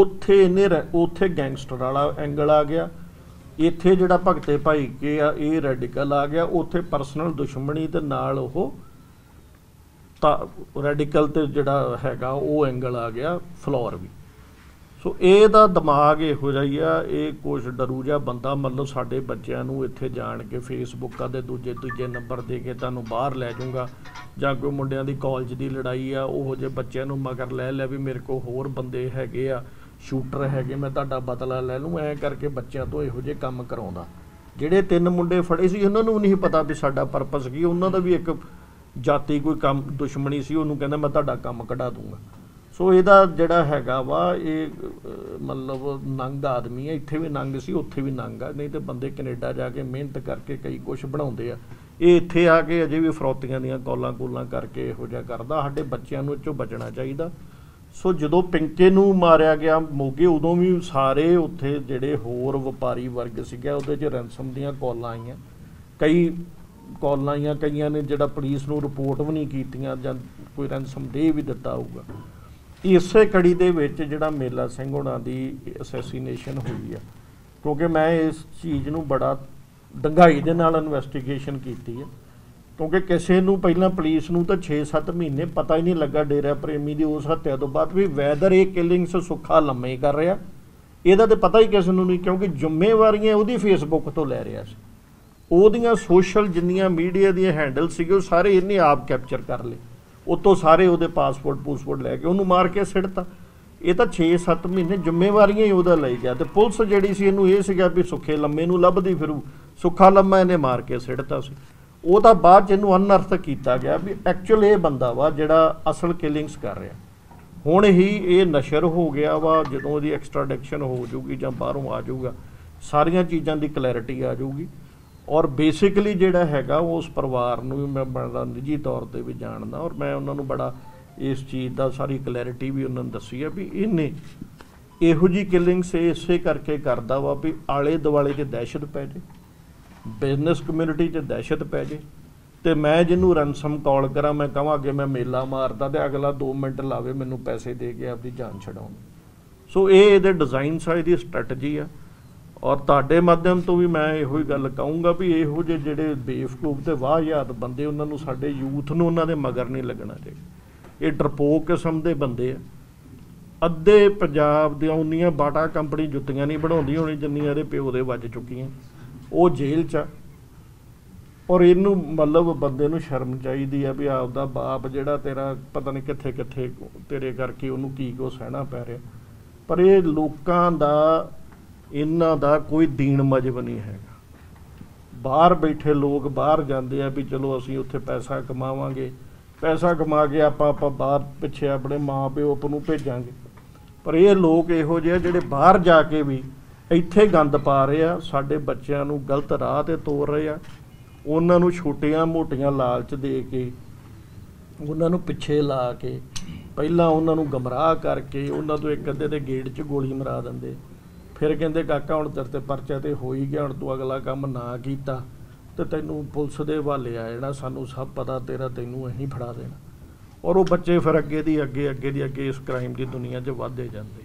Speaker 1: ਉੱਥੇ ਇਹਨੇ ਰੈ- ਉੱਥੇ ਗੈਂਗਸਟਰ ਵਾਲਾ ਐਂਗਲ ਆ ਗਿਆ। ਇੱਥੇ ਜਿਹੜਾ ਭਗਤੇ ਭਾਈ ਕੇ ਆ, ਇਹ ਰੈਡੀਕਲ ਆ ਗਿਆ। ਉੱਥੇ ਪਰਸਨਲ ਦੁਸ਼ਮਣੀ ਦੇ ਨਾਲ ਉਹ ਤਾਂ ਰੈਡੀਕਲ ਤੇ ਜਿਹੜਾ ਹੈਗਾ ਉਹ ਐਂਗਲ ਆ ਗਿਆ ਫਲੋਰ ਵੀ। ਸੋ ਇਹਦਾ ਦਿਮਾਗ ਇਹੋ ਜਿਹਾ ਆ, ਇਹ ਕੁਛ ਡਰੂ ਜਿਹਾ ਬੰਦਾ ਮਤਲਬ ਸਾਡੇ ਬੱਚਿਆਂ ਨੂੰ ਇੱਥੇ ਜਾਣ ਕੇ ਫੇਸਬੁੱਕਾਂ ਦੇ ਦੂਜੇ ਤੀਜੇ ਨੰਬਰ ਦੇ ਕੇ ਤੁਹਾਨੂੰ ਬਾਹਰ ਲੈ ਜਾਊਗਾ, ਜਾਂ ਕੋਈ ਮੁੰਡਿਆਂ ਦੀ ਕਾਲਜ ਦੀ ਲੜਾਈ ਆ, ਉਹੋ ਜਿਹੇ ਬੱਚਿਆਂ ਨੂੰ ਮਗਰ ਲੈ ਲੈ ਵੀ ਮੇਰੇ ਕੋਲ ਹੋਰ ਬੰਦੇ ਹੈਗੇ ਆ ਸ਼ੂਟਰ ਹੈਗੇ, ਮੈਂ ਤੁਹਾਡਾ ਬਦਲਾ ਲੈ ਲੂੰ ਐ ਕਰਕੇ ਬੱਚਿਆਂ ਤੋਂ ਇਹੋ ਜਿਹੇ ਕੰਮ ਕਰਾਉਂਦਾ। ਜਿਹੜੇ ਤਿੰਨ ਮੁੰਡੇ ਫੜੇ ਸੀ, ਉਹਨਾਂ ਨੂੰ ਨਹੀਂ ਪਤਾ ਵੀ ਸਾਡਾ ਪਰਪਸ ਕੀ, ਉਹਨਾਂ ਦਾ ਵੀ ਇੱਕ ਜਾਤੀ ਕੋਈ ਕੰਮ, ਦੁਸ਼ਮਣੀ ਸੀ, ਉਹਨੂੰ ਕਹਿੰਦਾ ਮੈਂ ਤੁਹਾਡਾ ਕੰਮ ਕਢਾ ਦੂੰਗਾ। ਸੋ ਇਹਦਾ ਜਿਹੜਾ ਹੈਗਾ ਵਾ, ਇਹ ਮਤਲਬ ਨੰਗ ਆਦਮੀ ਹੈ, ਇੱਥੇ ਵੀ ਨੰਗ ਸੀ, ਉੱਥੇ ਵੀ ਨੰਗ ਆ, ਨਹੀਂ ਤੇ ਬੰਦੇ ਕੈਨੇਡਾ ਜਾ ਕੇ ਮਿਹਨਤ ਕਰਕੇ ਕਈ ਕੁਝ ਬਣਾਉਂਦੇ ਆ। ਇਹ ਇੱਥੇ ਆ ਕੇ ਅਜੇ ਵੀ ਫਰੋਤੀਆਂ ਦੀਆਂ ਕੌਲਾਂ ਕੂਲਾਂ ਕਰਕੇ ਇਹੋ ਜਿਹਾ ਕਰਦਾ, ਸਾਡੇ ਬੱਚਿਆਂ ਨੂੰ ਇਹ 'ਚੋਂ ਬਚਣਾ ਚਾਹੀਦਾ। ਸੋ ਜਦੋਂ ਪਿੰਕੇ ਨੂੰ ਮਾਰਿਆ ਗਿਆ ਮੋਗੇ, ਉਦੋਂ ਵੀ ਸਾਰੇ ਉੱਥੇ ਜਿਹੜੇ ਹੋਰ ਵਪਾਰੀ ਵਰਗ ਸੀਗਾ, ਉਹਦੇ 'ਚ ਰੈਂਸਮ ਦੀਆਂ ਕਾਲਾਂ ਆਈਆਂ। ਕਈ ਕਾਲਾਂ ਆਈਆਂ ਕਈਆਂ ਨੇ ਜਿਹੜਾ ਪੁਲਿਸ ਨੂੰ ਰਿਪੋਰਟ ਵੀ ਨਹੀਂ ਕੀਤੀਆਂ ਜਾਂ ਕੋਈ ਰੈਂਸਮ ਦੇ ਵੀ ਦਿੱਤਾ ਹੋਊਗਾ। ਇਸੇ ਕੜੀ ਦੇ ਵਿੱਚ ਜਿਹੜਾ ਮੇਲਾ ਸਿੰਘ ਹੋਣਾ ਦੀ ਅਸੈਸੀਨੇਸ਼ਨ ਹੋਈ ਆ। ਕਿਉਂਕਿ ਮੈਂ ਇਸ ਚੀਜ਼ ਨੂੰ ਬੜਾ ਡੰਗਾਈ ਦੇ ਨਾਲ ਇਨਵੈਸਟੀਗੇਸ਼ਨ ਕੀਤੀ ਹੈ ਕਿਉਂਕਿ ਕਿਸੇ ਨੂੰ ਪਹਿਲਾਂ ਪੁਲਿਸ ਨੂੰ ਤਾਂ 6-7 ਮਹੀਨੇ ਪਤਾ ਹੀ ਨਹੀਂ ਲੱਗਾ ਡੇਰਾ ਪ੍ਰੇਮੀ ਦੀ ਉਸ ਹੱਤਿਆ ਤੋਂ ਬਾਅਦ ਵੀ ਵੈਦਰ ਇਹ ਕਿਲਿੰਗਸ ਸੁੱਖਾ ਲੰਮੇ ਕਰ ਰਿਹਾ। ਇਹਦਾ ਤੇ ਪਤਾ ਹੀ ਕਿਸੇ ਨੂੰ ਨਹੀਂ, ਕਿਉਂਕਿ ਜ਼ਿੰਮੇਵਾਰੀਆਂ ਉਹਦੀ ਫੇਸਬੁੱਕ ਤੋਂ ਲੈ ਰਿਹਾ ਸੀ। ਉਹਦੀਆਂ ਸੋਸ਼ਲ ਜਿੰਨੀਆਂ ਮੀਡੀਆ ਦੀਆਂ ਹੈਂਡਲ ਸੀਗੇ, ਉਹ ਸਾਰੇ ਇਹਨੇ ਆਪ ਕੈਪਚਰ ਕਰ ਲਏ। ਉਤੋਂ ਸਾਰੇ ਉਹਦੇ ਪਾਸਪੋਰਟ ਪੂਸਪੋਰਟ ਲੈ ਕੇ ਉਹਨੂੰ ਮਾਰ ਕੇ ਸਿੱਟਤਾ। ਇਹ ਤਾਂ 6-7 ਮਹੀਨੇ ਜ਼ਿੰਮੇਵਾਰੀਆਂ ਹੀ ਉਹਦਾ ਲਈ ਗਿਆ। ਤੇ ਪੁਲਿਸ ਜਿਹੜੀ ਸੀ, ਇਹਨੂੰ ਇਹ ਸੀਗਾ ਵੀ ਸੁੱਖੇ ਲੰਮੇ ਨੂੰ ਲੱਭਦੀ ਫਿਰੂ ਸੁੱਖਾ ਲੰਮਾ ਇਹਨੇ ਮਾਰ ਕੇ ਸਿੱਟਤਾ ਸੀ। ਉਹ ਤਾਂ ਬਾਅਦ ਚ ਇਹਨੂੰ ਅਨਰਥ ਕੀਤਾ ਗਿਆ ਵੀ ਐਕਚੁਅਲ ਇਹ ਬੰਦਾ ਵਾ ਜਿਹੜਾ ਅਸਲ ਕਿਲਿੰਗਸ ਕਰ ਰਿਹਾ। ਹੁਣ ਹੀ ਇਹ ਨਸ਼ਰ ਹੋ ਗਿਆ ਵਾ, ਜਦੋਂ ਉਹਦੀ ਐਕਸਟ੍ਰਾਡਿਕਸ਼ਨ ਹੋ ਜਾਊਗੀ ਜਾਂ ਬਾਹਰੋਂ ਆ ਜਾਊਗਾ, ਸਾਰੀਆਂ ਚੀਜ਼ਾਂ ਦੀ ਕਲੈਰਿਟੀ ਆ ਜਾਊਗੀ। ਔਰ ਬੇਸਿਕਲੀ ਜਿਹੜਾ ਹੈਗਾ ਉਸ ਪਰਿਵਾਰ ਨੂੰ ਵੀ ਮੈਂ ਬੜਾ ਨਿੱਜੀ ਤੌਰ ਤੇ ਵੀ ਜਾਣਦਾ ਔਰ ਮੈਂ ਉਹਨਾਂ ਨੂੰ ਬੜਾ ਇਸ ਚੀਜ਼ ਦਾ ਸਾਰੀ ਕਲੈਰਿਟੀ ਵੀ ਉਹਨਾਂ ਨੂੰ ਦੱਸੀ ਆ ਵੀ ਇਹਨੇ ਇਹੋ ਜੀ ਕਿਲਿੰਗਸ ਇਸੇ ਕਰਕੇ ਕਰਦਾ ਵਾ ਵੀ ਆਲੇ ਦੁਆਲੇ 'ਚ ਦਹਿਸ਼ਤ ਪੈ ਜੇ ਬਿਜ਼ਨਸ ਕਮਿਊਨਿਟੀ 'ਚ ਦਹਿਸ਼ਤ ਪੈ ਜੇ ਤੇ ਮੈਂ ਜਿਹਨੂੰ ਰਨਸਮ ਕਾਲ ਕਰਾਂ, ਮੈਂ ਕਹਾਂ ਕਿ ਮੈਂ ਮੇਲਾ ਮਾਰਦਾ ਤੇ ਅਗਲਾ 2 ਮਿੰਟ ਲਾਵੇ ਮੈਨੂੰ ਪੈਸੇ ਦੇ ਕੇ ਆਪਦੀ ਜਾਨ ਛਡਾਉਣ। ਸੋ ਇਹ ਇਹਦੇ ਡਿਜ਼ਾਈਨ ਸਾਈਡ ਇਹਦੀ ਸਟ੍ਰੈਟਜੀ ਆ। ਔਰ ਤੁਹਾਡੇ ਮਾਧਿਅਮ ਤੋਂ ਵੀ ਮੈਂ ਇਹੋ ਹੀ ਗੱਲ ਕਹੂੰਗਾ ਵੀ ਇਹੋ ਜਿਹੇ ਜਿਹੜੇ ਬੇਵਕੂਫ ਤੇ ਵਾਹਿਯਾਤ ਬੰਦੇ, ਉਹਨਾਂ ਨੂੰ ਸਾਡੇ ਯੂਥ ਨੂੰ ਉਹਨਾਂ ਦੇ ਮਗਰ ਨਹੀਂ ਲੱਗਣਾ ਚਾਹੀਦਾ। ਇਹ ਡਰਪੋਕ ਕਿਸਮ ਦੇ ਬੰਦੇ ਆ। ਅੱਧੇ ਪੰਜਾਬ ਦੀਆਂ ਉਨੀਆਂ ਬਾਟਾ ਕੰਪਨੀ ਜੁੱਤੀਆਂ ਨਹੀਂ ਬਣਾਉਂਦੀ ਹੋਣੀ, ਜਿੰਨੀਆਂ ਇਹਦੇ ਪਿਓ ਦੇ ਵੱਜ ਚੁੱਕੀਆਂ। ਉਹ ਜੇਲ੍ਹ 'ਚ ਆ। ਔਰ ਇਹਨੂੰ ਮਤਲਬ ਬੰਦੇ ਨੂੰ ਸ਼ਰਮ ਚਾਹੀਦੀ ਆ ਵੀ ਆਪਦਾ ਬਾਪ ਜਿਹੜਾ ਤੇਰਾ ਪਤਾ ਨਹੀਂ ਕਿੱਥੇ ਕਿੱਥੇ ਤੇਰੇ ਕਰਕੇ ਉਹਨੂੰ ਕੀ ਕੋ ਸਹਿਣਾ ਪੈ ਰਿਹਾ। ਪਰ ਇਹ ਲੋਕਾਂ ਦਾ ਇਹਨਾਂ ਦਾ ਕੋਈ ਦੀਨ ਮਜਬ ਨਹੀਂ ਹੈਗਾ। ਬਾਹਰ ਬੈਠੇ ਲੋਕ ਬਾਹਰ ਜਾਂਦੇ ਆ ਵੀ ਚਲੋ ਅਸੀਂ ਉੱਥੇ ਪੈਸਾ ਕਮਾਵਾਂਗੇ। ਪੈਸਾ ਕਮਾ ਕੇ ਆਪਾਂ ਆਪਾਂ ਬਾਹਰ ਪਿੱਛੇ ਆਪਣੇ ਮਾਂ ਪਿਓ ਆਪ ਨੂੰ ਭੇਜਾਂਗੇ। ਪਰ ਇਹ ਲੋਕ ਇਹੋ ਜਿਹੇ ਆ ਜਿਹੜੇ ਬਾਹਰ ਜਾ ਕੇ ਵੀ ਇੱਥੇ ਗੰਦ ਪਾ ਰਹੇ ਆ, ਸਾਡੇ ਬੱਚਿਆਂ ਨੂੰ ਗਲਤ ਰਾਹ ਤੇ ਤੋਰ ਰਹੇ ਆ। ਉਹਨਾਂ ਨੂੰ ਛੋਟੀਆਂ ਮੋਟੀਆਂ ਲਾਲਚ ਦੇ ਕੇ, ਉਹਨਾਂ ਨੂੰ ਪਿੱਛੇ ਲਾ ਕੇ, ਪਹਿਲਾਂ ਉਹਨਾਂ ਨੂੰ ਗਮਰਾਹ ਕਰਕੇ, ਉਹਨਾਂ ਤੋਂ ਇੱਕ ਅੱਧੇ ਦੇ ਗੇਟ 'ਚ ਗੋਲੀ ਮਰਾ ਦਿੰਦੇ। ਫਿਰ ਕਹਿੰਦੇ ਕਾਕਾ ਹੁਣ ਤੇਰੇ ਤੇ ਪਰਚਾ ਤੇ ਹੋ ਹੀ ਗਿਆ ਹੁਣ ਤੂੰ ਅਗਲਾ ਕੰਮ ਨਾ ਕੀਤਾ ਤੇ ਤੈਨੂੰ ਪੁਲਿਸ ਦੇ ਹਵਾਲੇ ਆ ਜਾਣਾ ਸਾਨੂੰ ਸਭ ਪਤਾ ਤੇਰਾ ਤੈਨੂੰ ਅਸੀਂ ਫੜਾ ਦੇਣਾ। ਔਰ ਉਹ ਬੱਚੇ ਫਿਰ ਅੱਗੇ ਦੀ ਅੱਗੇ ਅੱਗੇ ਦੀ ਅੱਗੇ ਇਸ ਕ੍ਰਾਈਮ ਦੀ ਦੁਨੀਆ 'ਚ ਵਧਦੇ ਜਾਂਦੇ।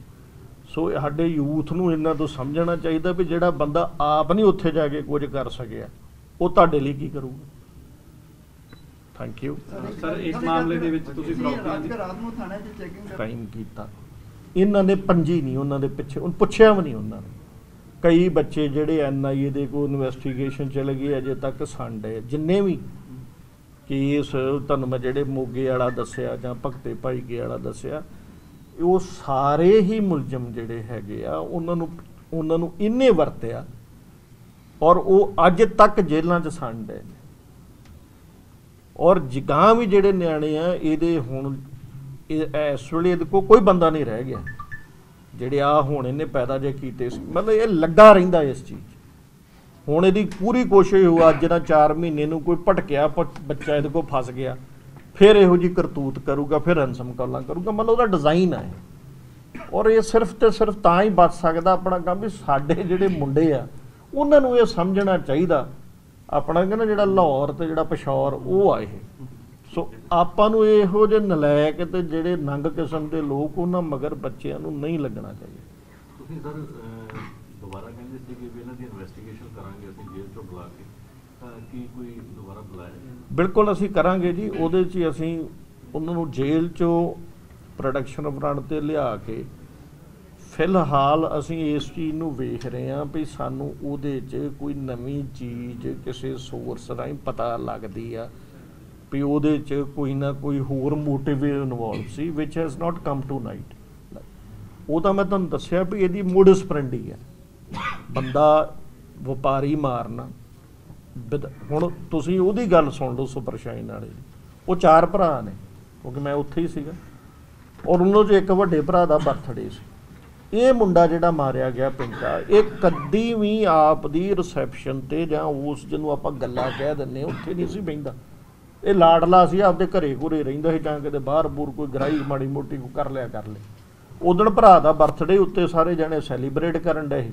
Speaker 1: ਸੋ ਸਾਡੇ ਯੂਥ ਨੂੰ ਇਹਨਾਂ ਤੋਂ ਸਮਝਣਾ ਚਾਹੀਦਾ ਵੀ ਜਿਹੜਾ ਬੰਦਾ ਆਪ ਨਹੀਂ ਉੱਥੇ ਜਾ ਕੇ ਕੁਝ ਕਰ ਸਕਿਆ ਉਹ ਤੁਹਾਡੇ ਲਈ ਕੀ ਕਰੂਗਾ। ਥੈਂਕ ਯੂ
Speaker 3: ਸਰ ਇਸ ਮਾਮਲੇ ਦੇ ਵਿੱਚ ਤੁਸੀਂ ਪ੍ਰਾਪਰਟੀਆਂ ਦੀ
Speaker 6: ਰਾਤ ਨੂੰ ਥਾਣੇ 'ਚ ਚੈਕਿੰਗ ਕਰ
Speaker 1: ਕ੍ਰਾਈਮ ਕੀਤਾ। ਇਹਨਾਂ ਨੇ ਪੰਜੀ ਨਹੀਂ, ਉਹਨਾਂ ਦੇ ਪਿੱਛੇ। ਉਹਨ ਪੁੱਛਿਆ ਵੀ ਨਹੀਂ ਉਹਨਾਂ ਨੇ। ਕਈ ਬੱਚੇ ਜਿਹੜੇ ਐਨਆਈਏ ਦੇ ਕੋਲ ਇਨਵੈਸਟੀਗੇਸ਼ਨ ਚਲੇ ਗਏ, ਅਜੇ ਤੱਕ ਸੰਡੇ ਜਿੰਨੇ ਵੀ ਕੇਸ ਤੁਹਾਨੂੰ ਮੈਂ ਜਿਹੜੇ ਮੋਗੇ ਵਾਲਾ ਦੱਸਿਆ ਜਾਂ ਭਗਤੇ ਭਾਈਕੇ ਵਾਲਾ ਦੱਸਿਆ, ਉਹ ਸਾਰੇ ਹੀ ਮੁਲਜ਼ਮ ਜਿਹੜੇ ਹੈਗੇ ਆ, ਉਹਨਾਂ ਨੂੰ ਉਹਨਾਂ ਨੂੰ ਇੰਨੇ ਵਰਤਿਆ ਔਰ ਉਹ ਅੱਜ ਤੱਕ ਜੇਲ੍ਹਾਂ 'ਚ ਸੰਡੇ ਨੇ ਔਰ ਜਿਗਾਂ ਵੀ ਜਿਹੜੇ ਨਿਆਣੇ ਆ, ਇਹਦੇ ਹੁਣ ਇਸ ਵੇਲੇ ਇਹਦੇ ਕੋਲ ਕੋਈ ਬੰਦਾ ਨਹੀਂ ਰਹਿ ਗਿਆ। ਜਿਹੜੇ ਆ ਹੁਣ ਇਹਨੇ ਪੈਦਾ ਜੇ ਕੀਤੇ ਸੀ। ਮਤਲਬ ਇਹ ਲੱਗਾ ਰਹਿੰਦਾ ਇਸ ਚੀਜ਼। ਹੁਣ ਇਹਦੀ ਪੂਰੀ ਕੋਸ਼ਿਸ਼ ਹੋ ਅੱਜ ਨਾ 4 ਮਹੀਨੇ ਨੂੰ ਕੋਈ ਭਟਕਿਆ ਬੱਚਾ ਇਹਦੇ ਕੋਲ ਫਸ ਗਿਆ। ਫਿਰ ਇਹੋ ਜੀ ਕਰਤੂਤ ਕਰੂਗਾ, ਫਿਰ ਰਨਸਮ ਕਾਲਾਂ ਕਰੂਗਾ। ਮਤਲਬ ਉਹਦਾ ਡਿਜ਼ਾਈਨ ਹੈ ਔਰ ਇਹ ਸਿਰਫ ਤੇ ਸਿਰਫ ਤਾਂ ਹੀ ਬਚ ਸਕਦਾ ਆਪਣਾ ਕੰਮ ਵੀ ਸਾਡੇ ਜਿਹੜੇ ਮੁੰਡੇ ਆ, ਉਹਨਾਂ ਨੂੰ ਇਹ ਸਮਝਣਾ ਚਾਹੀਦਾ। ਆਪਣਾ ਕਹਿੰਦਾ ਜਿਹੜਾ ਲਾਹੌਰ ਤੇ ਜਿਹੜਾ ਪਸ਼ੌਰ ਉਹ ਆ ਇਹ। ਸੋ ਆਪਾਂ ਨੂੰ ਇਹੋ ਜਿਹੇ ਨਲਾਇਕ ਤੇ ਜਿਹੜੇ ਨੰਗ ਕਿਸਮ ਦੇ ਲੋਕ ਉਹਨਾਂ ਮਗਰ ਬੱਚਿਆਂ ਨੂੰ ਨਹੀਂ ਲੱਗਣਾ ਚਾਹੀਦਾ।
Speaker 2: ਤੁਸੀਂ ਸਰ ਦੁਬਾਰਾ ਕਹਿੰਦੇ ਸੀ ਕਿ ਇਹਨਾਂ ਦੀ ਇਨਵੈਸਟੀਗੇਸ਼ਨ ਕਰਾਂਗੇ ਅਸੀਂ ਜੇਲ੍ਹ ਚੋਂ ਬੁਲਾ ਕੇ। ਕੀ ਕੋਈ ਦੁਬਾਰਾ ਬੁਲਾਇਆ?
Speaker 1: ਬਿਲਕੁਲ ਅਸੀਂ ਕਰਾਂਗੇ ਜੀ ਉਹਦੇ 'ਚ ਅਸੀਂ ਉਹਨਾਂ ਨੂੰ ਜੇਲ੍ਹ 'ਚੋਂ ਪ੍ਰੋਡਕਸ਼ਨ ਬਰਾਂਡ ਤੇ ਲਿਆ ਕੇ ਫਿਲਹਾਲ ਅਸੀਂ ਇਸ ਚੀਜ਼ ਨੂੰ ਵੇਖ ਰਹੇ ਹਾਂ ਵੀ ਸਾਨੂੰ ਉਹਦੇ 'ਚ ਕੋਈ ਨਵੀਂ ਚੀਜ਼ ਕਿਸੇ ਸੋਰਸ ਰਾਹੀਂ ਪਤਾ ਲੱਗਦੀ ਆ। ਵੀ ਉਹਦੇ 'ਚ ਕੋਈ ਨਾ ਕੋਈ ਹੋਰ motive involve C which has not come to light ਉਹ ਤਾਂ ਮੈਂ ਤੁਹਾਨੂੰ ਦੱਸਿਆ ਵੀ ਇਹਦੀ ਮੋਡਸ ਫਰੈਂਡੀ ਹੈ। ਬੰਦਾ ਵਪਾਰੀ ਮਾਰਨਾ, ਬਿਦ- ਹੁਣ ਤੁਸੀਂ ਉਹਦੀ ਗੱਲ ਸੁਣ ਲਓ ਸੁਪਰ ਸ਼ਾਈਨ ਵਾਲੇ ਦੀ। ਉਹ ਚਾਰ ਭਰਾ ਨੇ, ਕਿਉਂਕਿ ਮੈਂ ਉੱਥੇ ਹੀ ਸੀਗਾ। ਔਰ ਉਹਨਾਂ 'ਚ ਇੱਕ ਵੱਡੇ ਭਰਾ ਦਾ ਬਰਥਡੇ ਸੀ। ਇਹ ਮੁੰਡਾ ਜਿਹੜਾ ਮਾਰਿਆ ਗਿਆ ਪਿੰਕਾ ਇਹ ਕਦੀ ਵੀ ਆਪ ਦੀ ਰਿਸੈਪਸ਼ਨ ਤੇ ਜਾਂ ਉਸ ਜਿਹਨੂੰ ਆਪਾਂ ਗੱਲਾਂ ਕਹਿ ਦਿੰਨੇ ਉੱਥੇ ਨਹੀਂ ਸੀ ਬਹਿੰਦਾ। ਇਹ ਲਾਡਲਾ ਸੀ, ਆਪਦੇ ਘਰੇ ਘੁਰੇ ਰਹਿੰਦਾ ਸੀ, ਜਾਂ ਕਿਤੇ ਬਾਹਰ ਬੂਰ ਕੋਈ ਗਰਾਈ ਮਾੜੀ ਮੋਟੀ ਕੋ ਕਰ ਲਿਆ ਕਰ ਲੈ। ਉਦੋਂ ਭਰਾ ਦਾ ਬਰਥਡੇ ਉੱਤੇ ਸਾਰੇ ਜਣੇ ਸੈਲੀਬ੍ਰੇਟ ਕਰਨ ਡਏ ਸੀ।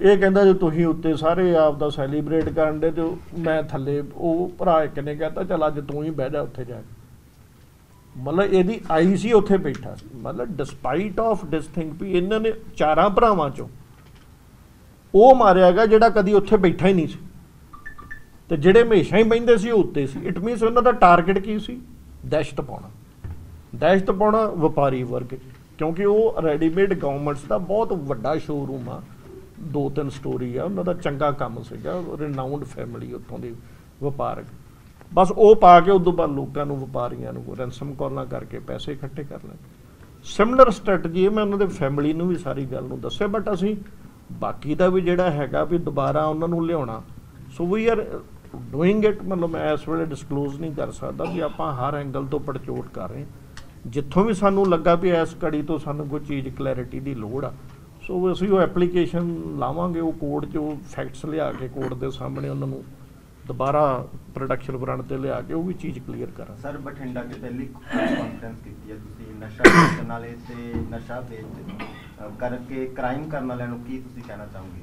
Speaker 1: ਇਹ ਕਹਿੰਦਾ ਜੇ ਤੁਸੀਂ ਉੱਤੇ ਸਾਰੇ ਆਪ ਦਾ ਸੈਲੀਬ੍ਰੇਟ ਕਰਨ ਦੇ ਤੇ ਮੈਂ ਥੱਲੇ, ਉਹ ਭਰਾ ਇੱਕ ਨੇ ਕਹਤਾ, ਚਲ ਅੱਜ ਤੂੰ ਹੀ ਬਹਿ ਜਾ ਉੱਥੇ ਜਾ ਮਤਲਬ ਇਹਦੀ ਆਈ ਸੀ, ਉੱਥੇ ਬੈਠਾ ਸੀ। ਮਤਲਬ ਡਿਸਪਾਈਟ ਆਫ ਦਿਸ ਥਿੰਗ ਵੀ ਇਹਨਾਂ ਨੇ ਚਾਰਾਂ ਭਰਾਵਾਂ ਚੋਂ ਉਹ ਮਾਰਿਆ ਗਿਆ ਜਿਹੜਾ ਕਦੀ ਉੱਥੇ ਬੈਠਾ ਹੀ ਨਹੀਂ ਸੀ। ਤੇ ਜਿਹੜੇ ਹਮੇਸ਼ਾ ਹੀ ਬੈੰਦੇ ਸੀ ਉਹ ਉੱਤੇ ਸੀ। ਇਟ ਮੀਨਸ ਉਹਨਾਂ ਦਾ ਟਾਰਗੇਟ ਕੀ ਸੀ? ਦਹਿਸ਼ਤ ਪਾਉਣਾ। ਦਹਿਸ਼ਤ ਪਾਉਣਾ ਵਪਾਰੀ ਵਰਗ। ਕਿਉਂਕਿ ਉਹ ਰੈਡੀਮੇਡ ਗਾਰਮੈਂਟਸ ਦਾ ਬਹੁਤ ਵੱਡਾ ਸ਼ੋਰੂਮ ਆ। ਦੋ ਤਿੰਨ ਸਟੋਰੀ ਆ। ਉਹਨਾਂ ਦਾ ਚੰਗਾ ਕੰਮ ਸੀਗਾ। ਰਿਨਾਊਂਡ ਫੈਮਿਲੀ ਉੱਥੋਂ ਦੀ ਵਪਾਰਕ। ਬਸ ਉਹ ਪਾ ਕੇ ਉਦੋਂ ਬਾਅਦ ਲੋਕਾਂ ਨੂੰ, ਵਪਾਰੀਆਂ ਨੂੰ ਰੈਂਸਮ ਕਾਲਾਂ ਕਰਕੇ ਪੈਸੇ ਇਕੱਠੇ ਕਰ ਲੈਣ ਸਿਮਿਲਰ ਸਟ੍ਰੈਟਜੀ ਮੈਂ ਉਹਨਾਂ ਦੇ ਫੈਮਿਲੀ ਨੂੰ ਵੀ ਸਾਰੀ ਗੱਲ ਨੂੰ ਦੱਸਿਆ ਬਟ ਅਸੀਂ ਬਾਕੀ ਦਾ ਵੀ ਜਿਹੜਾ ਹੈਗਾ ਵੀ ਦੁਬਾਰਾ ਉਹਨਾਂ ਨੂੰ ਲਿਆਉਣਾ। So we are doing it ਮਤਲਬ ਮੈਂ ਇਸ ਵੇਲੇ ਡਿਸਕਲੋਜ਼ ਨਹੀਂ ਕਰ ਸਕਦਾ ਵੀ ਆਪਾਂ ਹਰ ਐਂਗਲ ਤੋਂ ਪੜਚੋਟ ਕਰ ਰਹੇ। ਜਿੱਥੋਂ ਵੀ ਸਾਨੂੰ ਲੱਗਾ ਵੀ ਇਸ ਕੜੀ ਤੋਂ ਸਾਨੂੰ ਕੋਈ ਚੀਜ਼ ਕਲੈਰਿਟੀ ਦੀ ਲੋੜ ਆ ਸੋ ਅਸੀਂ ਉਹ ਐਪਲੀਕੇਸ਼ਨ ਲਾਵਾਂਗੇ ਉਹ ਕੋਰਟ 'ਚ ਉਹ ਫੈਕਟਸ ਲਿਆ ਕੇ ਕੋਰਟ ਦੇ ਸਾਹਮਣੇ ਉਹਨਾਂ ਨੂੰ ਦੁਬਾਰਾ ਪ੍ਰੋਡਕਸ਼ਨ ਬ੍ਰਾਂਡ ਤੇ ਲਿਆ ਕੇ ਉਹ ਵੀ ਚੀਜ਼ ਕਲੀਅਰ ਕਰਾਂ
Speaker 7: ਸਰ ਬਠਿੰਡਾ 'ਚ ਪਹਿਲੀ ਕਾਨਫਰੰਸ ਕੀਤੀ ਹੈ ਤੁਸੀਂ ਨਸ਼ਾ ਵੇਚਣ ਵਾਲੇ ਤੇ ਨਸ਼ਾ ਵੇਚ ਕਰਕੇ ਕ੍ਰਾਈਮ ਕਰਨ ਵਾਲਿਆਂ ਨੂੰ ਕੀ ਤੁਸੀਂ ਕਹਿਣਾ ਚਾਹੋਗੇ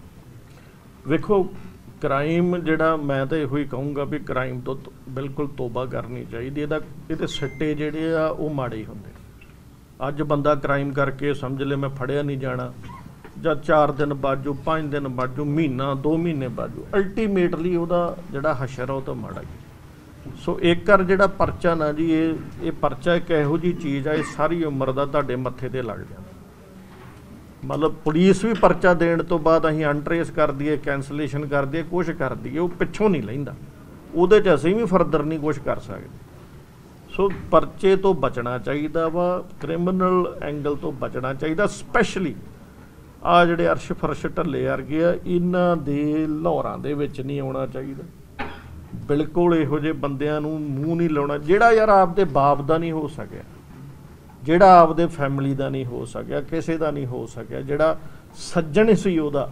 Speaker 1: ਵੇਖੋ ਕ੍ਰਾਈਮ ਜਿਹੜਾ ਮੈਂ ਤਾਂ ਇਹੋ ਹੀ ਕਹੂੰਗਾ ਵੀ ਕ੍ਰਾਈਮ ਤੋਂ ਬਿਲਕੁਲ ਤੋਬਾ ਕਰਨੀ ਚਾਹੀਦੀ ਇਹਦਾ ਇਹਦੇ ਸੱਟੇ ਜਿਹੜੇ ਆ, ਉਹ ਮਾੜੇ ਹੀ ਹੁੰਦੇ ਅੱਜ ਬੰਦਾ ਕ੍ਰਾਈਮ ਕਰਕੇ ਸਮਝ ਲੈ ਮੈਂ ਫੜਿਆ ਨਹੀਂ ਜਾਣਾ, ਜਾਂ 4 ਦਿਨ ਬਾਜੂ 5 ਦਿਨ ਬਾਜੂ, ਮਹੀਨਾ 2 ਮਹੀਨੇ ਬਾਜੂ ਅਲਟੀਮੇਟਲੀ ਉਹਦਾ ਜਿਹੜਾ ਹਸ਼ਰ ਆ, ਉਹ ਤਾਂ ਮਾੜਾ ਹੀ ਸੋ ਏਕਰ ਜਿਹੜਾ ਪਰਚਾ ਨਾ ਜੀ, ਇਹ ਇਹ ਪਰਚਾ ਇੱਕ ਇਹੋ ਜੀ ਚੀਜ਼ ਆ, ਇਹ ਸਾਰੀ ਉਮਰ ਦਾ ਤੁਹਾਡੇ ਮੱਥੇ ਤੇ ਲੱਗ ਜਾਂਦਾ। ਮਤਲਬ ਪੁਲਿਸ ਵੀ ਪਰਚਾ ਦੇਣ ਤੋਂ ਬਾਅਦ ਅਸੀਂ ਅਨਟਰੇਸ ਕਰ ਦਈਏ ਕੈਂਸਲੇਸ਼ਨ ਕਰਦੀ ਹੈ ਕੁਛ ਕਰਦੀ ਹੈ ਉਹ ਪਿੱਛੋਂ ਨਹੀਂ ਲੈਂਦਾ। ਉਹਦੇ 'ਚ ਅਸੀਂ ਵੀ ਫਰਦਰ ਨਹੀਂ ਕੁਝ ਕਰ ਸਕਦੇ। ਸੋ ਪਰਚੇ ਤੋਂ ਬਚਣਾ ਚਾਹੀਦਾ ਵਾ ਕ੍ਰਿਮੀਨਲ ਐਂਗਲ ਤੋਂ ਬਚਣਾ ਚਾਹੀਦਾ ਸਪੈਸ਼ਲੀ ਆ ਜਿਹੜੇ ਅਰਸ਼ ਫਰਸ਼ ਢੱਲੇ ਵਰਗੇ ਆ, ਇਹਨਾਂ ਦੇ ਲਾਹੌਰਾਂ ਦੇ ਵਿੱਚ ਨਹੀਂ ਆਉਣਾ ਚਾਹੀਦਾ। ਬਿਲਕੁਲ ਇਹੋ ਜਿਹੇ ਬੰਦਿਆਂ ਨੂੰ ਮੂੰਹ ਨਹੀਂ ਲਾਉਣਾ। ਜਿਹੜਾ ਯਾਰ ਆਪਦੇ ਬਾਪ ਦਾ ਨਹੀਂ ਹੋ ਸਕਿਆ। ਜਿਹੜਾ ਆਪਦੇ ਫੈਮਿਲੀ ਦਾ ਨਹੀਂ ਹੋ ਸਕਿਆ, ਕਿਸੇ ਦਾ ਨਹੀਂ ਹੋ ਸਕਿਆ, ਜਿਹੜਾ ਸੱਜਣ ਸੀ ਉਹਦਾ,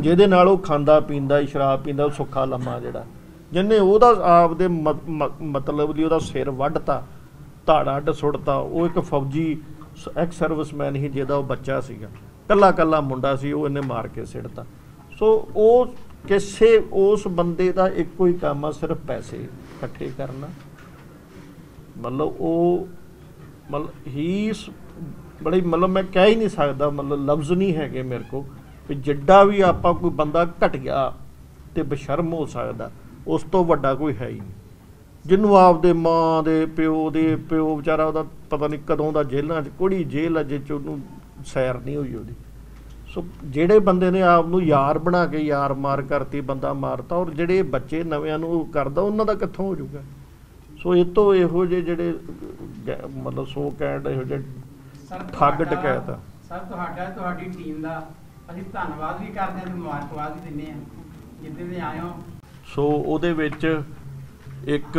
Speaker 1: ਜਿਹਦੇ ਨਾਲ ਉਹ ਖਾਂਦਾ ਪੀਂਦਾ, ਸ਼ਰਾਬ ਪੀਂਦਾ, ਉਹ ਸੁੱਖਾ ਲੰਮਾ ਜਿਹੜਾ ਜਿੰਨੇ ਉਹਦਾ ਆਪਦੇ ਮਤਲਬ ਲਈ ਉਹਦਾ ਸਿਰ ਵੱਢਤਾ, ਧਾੜਾ ਅੱਡ ਸੁੱਟਤਾ, ਉਹ ਇੱਕ ਫੌਜੀ ਐਕਸ ਸਰਵਿਸਮੈਨ ਹੀ ਜਿਹਦਾ ਉਹ ਬੱਚਾ ਸੀਗਾ। ਕੱਲਾ ਕੱਲਾ ਮੁੰਡਾ ਸੀ, ਉਹ ਇਹਨੇ ਮਾਰ ਕੇ ਸਿੱਟਤਾ। ਸੋ ਉਹ ਕਿਸੇ, ਉਸ ਬੰਦੇ ਦਾ ਇੱਕੋ ਹੀ ਕੰਮ ਆ, ਸਿਰਫ ਪੈਸੇ ਇਕੱਠੇ ਕਰਨਾ। ਮਤਲਬ ਉਹ ਮਤਲਬ ਹੀ ਬੜੀ ਮਤਲਬ ਮੈਂ ਕਹਿ ਹੀ ਨਹੀਂ ਸਕਦਾ, ਮਤਲਬ ਲਫ਼ਜ਼ ਨਹੀਂ ਹੈਗੇ ਮੇਰੇ ਕੋ ਵੀ ਜਿੱਡਾ ਵੀ ਆਪਾਂ ਕੋਈ ਬੰਦਾ ਘਟ ਗਿਆ ਤੇ ਬਸ਼ਰਮ ਹੋ ਸਕਦਾ, ਉਸ ਤੋਂ ਵੱਡਾ ਕੋਈ ਹੈ ਹੀ ਨਹੀਂ। ਜਿਹਨੂੰ ਆਪਦੇ ਮਾਂ ਦੇ, ਪਿਓ ਦੇ, ਪਿਓ ਵਿਚਾਰਾ ਉਹਦਾ ਪਤਾ ਨਹੀਂ ਕਦੋਂ ਦਾ ਜੇਲ੍ਹਾਂ 'ਚ ਕੁੜੀ ਜੇਲ੍ਹ ਅਜੇ ਚ ਉਹਨੂੰ ਸੈਰ ਨਹੀਂ ਹੋਈ ਉਹਦੀ। ਸੋ ਜਿਹੜੇ ਬੰਦੇ ਨੇ ਆਪ ਨੂੰ ਯਾਰ ਬਣਾ ਕੇ ਯਾਰ ਮਾਰ ਕਰਤੀ, ਬੰਦਾ ਮਾਰਤਾ ਔਰ ਜਿਹੜੇ ਬੱਚੇ ਨਵਿਆਂ ਨੂੰ ਕਰਦਾ, ਉਹਨਾਂ ਦਾ ਕਿੱਥੋਂ ਹੋ ਜਾਊਗਾ? ਸੋ ਇਹ ਤੋਂ ਇਹੋ ਜਿਹੇ ਜਿਹੜੇ ਮਤਲਬ ਸੋ ਕੈਂਡ ਇਹੋ ਜਿਹੇ ਠੱਗ ਡਕੈਤ ਆ।
Speaker 6: ਸਰ ਤੁਹਾਡਾ ਤੁਹਾਡੀ ਟੀਮ ਦਾ ਅਸੀਂ ਧੰਨਵਾਦ ਵੀ ਕਰਦੇ ਹਾਂ ਤੇ ਮੁਬਾਰਕਬਾਦ ਵੀ ਦਿੰਦੇ ਹਾਂ ਜਿੱਦੇ ਦੇ ਹੋ।
Speaker 1: ਸੋ ਉਹਦੇ ਵਿੱਚ ਇੱਕ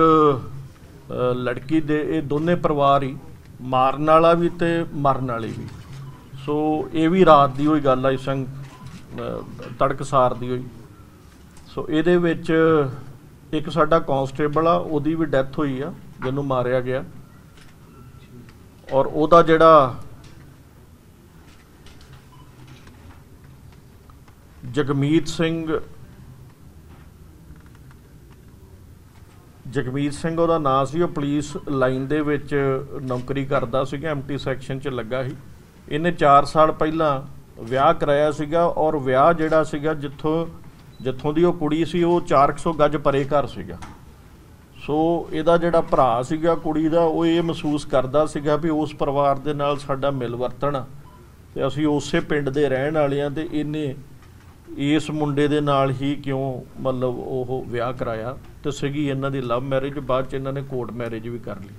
Speaker 1: ਲੜਕੀ ਦੇ ਇਹ ਦੋਨੇ ਪਰਿਵਾਰ ਹੀ ਮਾਰਨ ਵਾਲਾ ਵੀ ਤੇ ਮਰਨ ਵਾਲੀ ਵੀ। ਸੋ ਇਹ ਵੀ ਰਾਤ ਦੀ ਹੋਈ ਗੱਲ ਆ ਇਸ ਸੰਗ ਤੜਕਸਾਰ ਦੀ ਹੋਈ। ਸੋ ਇਹਦੇ ਵਿੱਚ ਇੱਕ ਸਾਡਾ ਕਾਂਸਟੇਬਲ ਆ ਉਹਦੀ ਵੀ ਡੈਥ ਹੋਈ ਆ ਜਿਹਨੂੰ ਮਾਰਿਆ ਗਿਆ। ਔਰ ਉਹਦਾ ਜਿਹੜਾ ਜਗਮੀਤ ਸਿੰਘ ਜਗਮੀਤ ਸਿੰਘ ਉਹਦਾ ਨਾਂ ਸੀ, ਉਹ ਪੁਲਿਸ ਲਾਈਨ ਦੇ ਵਿੱਚ ਨੌਕਰੀ ਕਰਦਾ ਸੀਗਾ ਐਮਟੀ ਸੈਕਸ਼ਨ 'ਚ ਲੱਗਾ ਸੀ। ਇਹਨੇ 4 ਸਾਲ ਪਹਿਲਾਂ ਵਿਆਹ ਕਰਾਇਆ ਸੀਗਾ ਔਰ ਵਿਆਹ ਜਿਹੜਾ ਸੀਗਾ ਜਿੱਥੋਂ ਜਿੱਥੋਂ ਦੀ ਉਹ ਕੁੜੀ ਸੀ, ਉਹ 400 ਗੱਜ ਪਰੇ ਘਰ ਸੀਗਾ। ਸੋ ਇਹਦਾ ਜਿਹੜਾ ਭਰਾ ਸੀਗਾ, ਕੁੜੀ ਦਾ, ਉਹ ਇਹ ਮਹਿਸੂਸ ਕਰਦਾ ਸੀਗਾ ਵੀ ਉਸ ਪਰਿਵਾਰ ਦੇ ਨਾਲ ਸਾਡਾ ਮਿਲ ਵਰਤਣ ਆ। ਤੇ ਅਸੀਂ ਉਸੇ ਪਿੰਡ ਦੇ ਰਹਿਣ ਵਾਲੇ ਆ ਤੇ ਇਹਨੇ ਇਸ ਮੁੰਡੇ ਦੇ ਨਾਲ ਹੀ ਕਿਉਂ ਮਤਲਬ ਉਹ ਵਿਆਹ ਕਰਾਇਆ ਤੇ ਸੀਗੀ ਇਹਨਾਂ ਦੀ ਲਵ ਮੈਰਿਜ ਬਾਅਦ ਚ ਇਹਨਾਂ ਨੇ ਕੋਰਟ ਮੈਰਿਜ ਵੀ ਕਰ ਲਈ।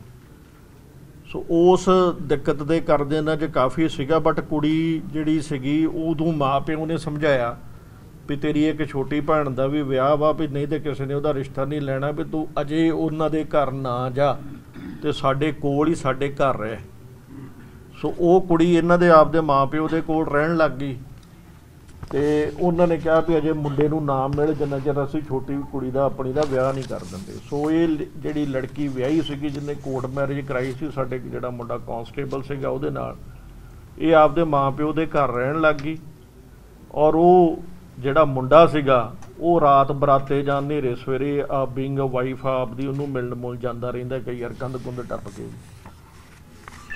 Speaker 1: ਸੋ ਉਸ ਦਿੱਕਤ ਦੇ ਕਰਦੇ ਇਹਨਾਂ 'ਚ ਕਾਫੀ ਸੀਗਾ ਬਟ ਕੁੜੀ ਜਿਹੜੀ ਸੀਗੀ, ਉਦੋਂ ਮਾਪਿਓ ਨੇ ਸਮਝਾਇਆ ਵੀ ਤੇਰੀ ਇੱਕ ਛੋਟੀ ਭੈਣ ਦਾ ਵੀ ਵਿਆਹ ਵਾ ਵੀ ਨਹੀਂ ਤੇ ਕਿਸੇ ਨੇ ਉਹਦਾ ਰਿਸ਼ਤਾ ਨਹੀਂ ਲੈਣਾ ਵੀ ਤੂੰ ਅਜੇ ਉਹਨਾਂ ਦੇ ਘਰ ਨਾ ਜਾ ਤੇ ਸਾਡੇ ਕੋਲ ਹੀ ਸਾਡੇ ਘਰ ਰਹਿ। ਸੋ ਉਹ ਕੁੜੀ ਇਹਨਾਂ ਦੇ ਆਪਦੇ ਮਾਪਿਓ ਦੇ ਕੋਲ ਰਹਿਣ ਲੱਗ ਗਈ ਤੇ ਉਹਨਾਂ ਨੇ ਕਿਹਾ ਵੀ ਅਜੇ ਮੁੰਡੇ ਨੂੰ ਨਾਮ ਮਿਲ, ਜਿੰਨਾ ਚਿਰ ਅਸੀਂ ਛੋਟੀ ਕੁੜੀ ਦਾ, ਆਪਣੀ ਦਾ ਵਿਆਹ ਨਹੀਂ ਕਰ ਦਿੰਦੇ। ਸੋ ਇਹ ਜਿਹੜੀ ਲੜਕੀ ਵਿਆਹੀ ਸੀਗੀ, ਜਿਹਨੇ ਕੋਰਟ ਮੈਰਿਜ ਕਰਾਈ ਸੀ, ਸਾਡੇ ਜਿਹੜਾ ਮੁੰਡਾ ਕਾਂਸਟੇਬਲ ਸੀਗਾ ਉਹਦੇ ਨਾਲ, ਇਹ ਆਪਦੇ ਮਾਪਿਓ ਦੇ ਘਰ ਰਹਿਣ ਲੱਗ ਗਈ ਔਰ ਉਹ ਜਿਹੜਾ ਮੁੰਡਾ ਸੀਗਾ, ਉਹ ਰਾਤ ਬਰਾਤੇ ਜਾਂ ਹਨੇਰੇ ਸਵੇਰੇ ਆ ਬੀਇੰਗ ਅ ਵਾਈਫ ਆਪਦੀ ਉਹਨੂੰ ਮਿਲਣ ਮੁਲ ਜਾਂਦਾ ਰਹਿੰਦਾ, ਕਈ ਵਾਰ ਕੰਧ ਕੁੰਦ ਟੱਪ ਕੇ।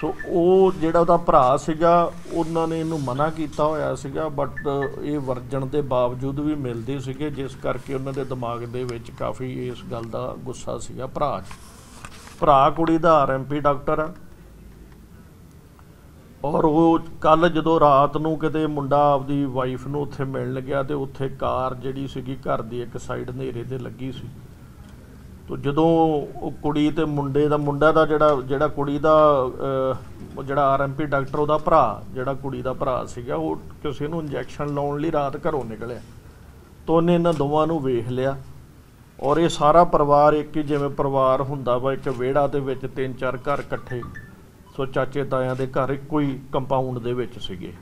Speaker 1: ਸੋ ਉਹ ਜਿਹੜਾ ਉਹਦਾ ਭਰਾ ਸੀਗਾ, ਉਹਨਾਂ ਨੇ ਇਹਨੂੰ ਮਨਾ ਕੀਤਾ ਹੋਇਆ ਸੀਗਾ ਬਟ ਇਹ ਵਰਜਣ ਦੇ ਬਾਵਜੂਦ ਵੀ ਮਿਲਦੇ ਸੀਗੇ, ਜਿਸ ਕਰਕੇ ਉਹਨਾਂ ਦੇ ਦਿਮਾਗ ਦੇ ਵਿੱਚ ਕਾਫੀ ਇਸ ਗੱਲ ਦਾ ਗੁੱਸਾ ਸੀਗਾ ਭਰਾ 'ਚ। ਭਰਾ ਕੁੜੀ ਦਾ ਆਰਐਮਪੀ ਡਾਕਟਰ ਆ। ਔਰ ਉਹ ਕੱਲ ਜਦੋਂ ਰਾਤ ਨੂੰ ਕਿਤੇ ਮੁੰਡਾ ਆਪਦੀ ਵਾਈਫ ਨੂੰ ਉੱਥੇ ਮਿਲਣ ਗਿਆ ਤੇ ਉੱਥੇ ਕਾਰ ਜਿਹੜੀ ਸੀਗੀ ਘਰ ਦੀ ਇੱਕ ਸਾਈਡ ਹਨੇਰੇ ਤੇ ਲੱਗੀ ਸੀ। ਤੋ ਜਦੋਂ ਉਹ ਕੁੜੀ ਤੇ ਮੁੰਡੇ ਦਾ ਮੁੰਡਾ ਦਾ ਜਿਹੜਾ ਜਿਹੜਾ ਕੁੜੀ ਦਾ ਅਹ, ਉਹ ਜਿਹੜਾ ਆਰਐਮਪੀ ਡਾਕਟਰ ਉਹਦਾ ਭਰਾ ਜਿਹੜਾ ਕੁੜੀ ਦਾ ਭਰਾ ਸੀਗਾ ਉਹ ਕਿਸੇ ਨੂੰ ਇੰਜੈਕਸ਼ਨ ਲਾਉਣ ਲਈ ਰਾਤ ਘਰੋਂ ਨਿਕਲਿਆ। ਤੋ ਉਹਨੇ ਇਹਨਾਂ ਦੋਵਾਂ ਨੂੰ ਵੇਖ ਲਿਆ ਔਰ ਇਹ ਸਾਰਾ ਪਰਿਵਾਰ ਇੱਕ ਹੀ ਜਿਵੇਂ ਪਰਿਵਾਰ ਹੁੰਦਾ ਵਾ ਇੱਕ ਵਿਹੜਾ ਦੇ ਵਿੱਚ ਤਿੰਨ ਚਾਰ ਘਰ ਇਕੱਠੇ। ਸੋ ਚਾਚੇ ਤਾਇਆਂ ਦੇ ਘਰ ਇੱਕੋ ਹੀ ਕੰਪਾਊਂਡ ਦੇ ਵਿੱਚ ਸੀਗੇ।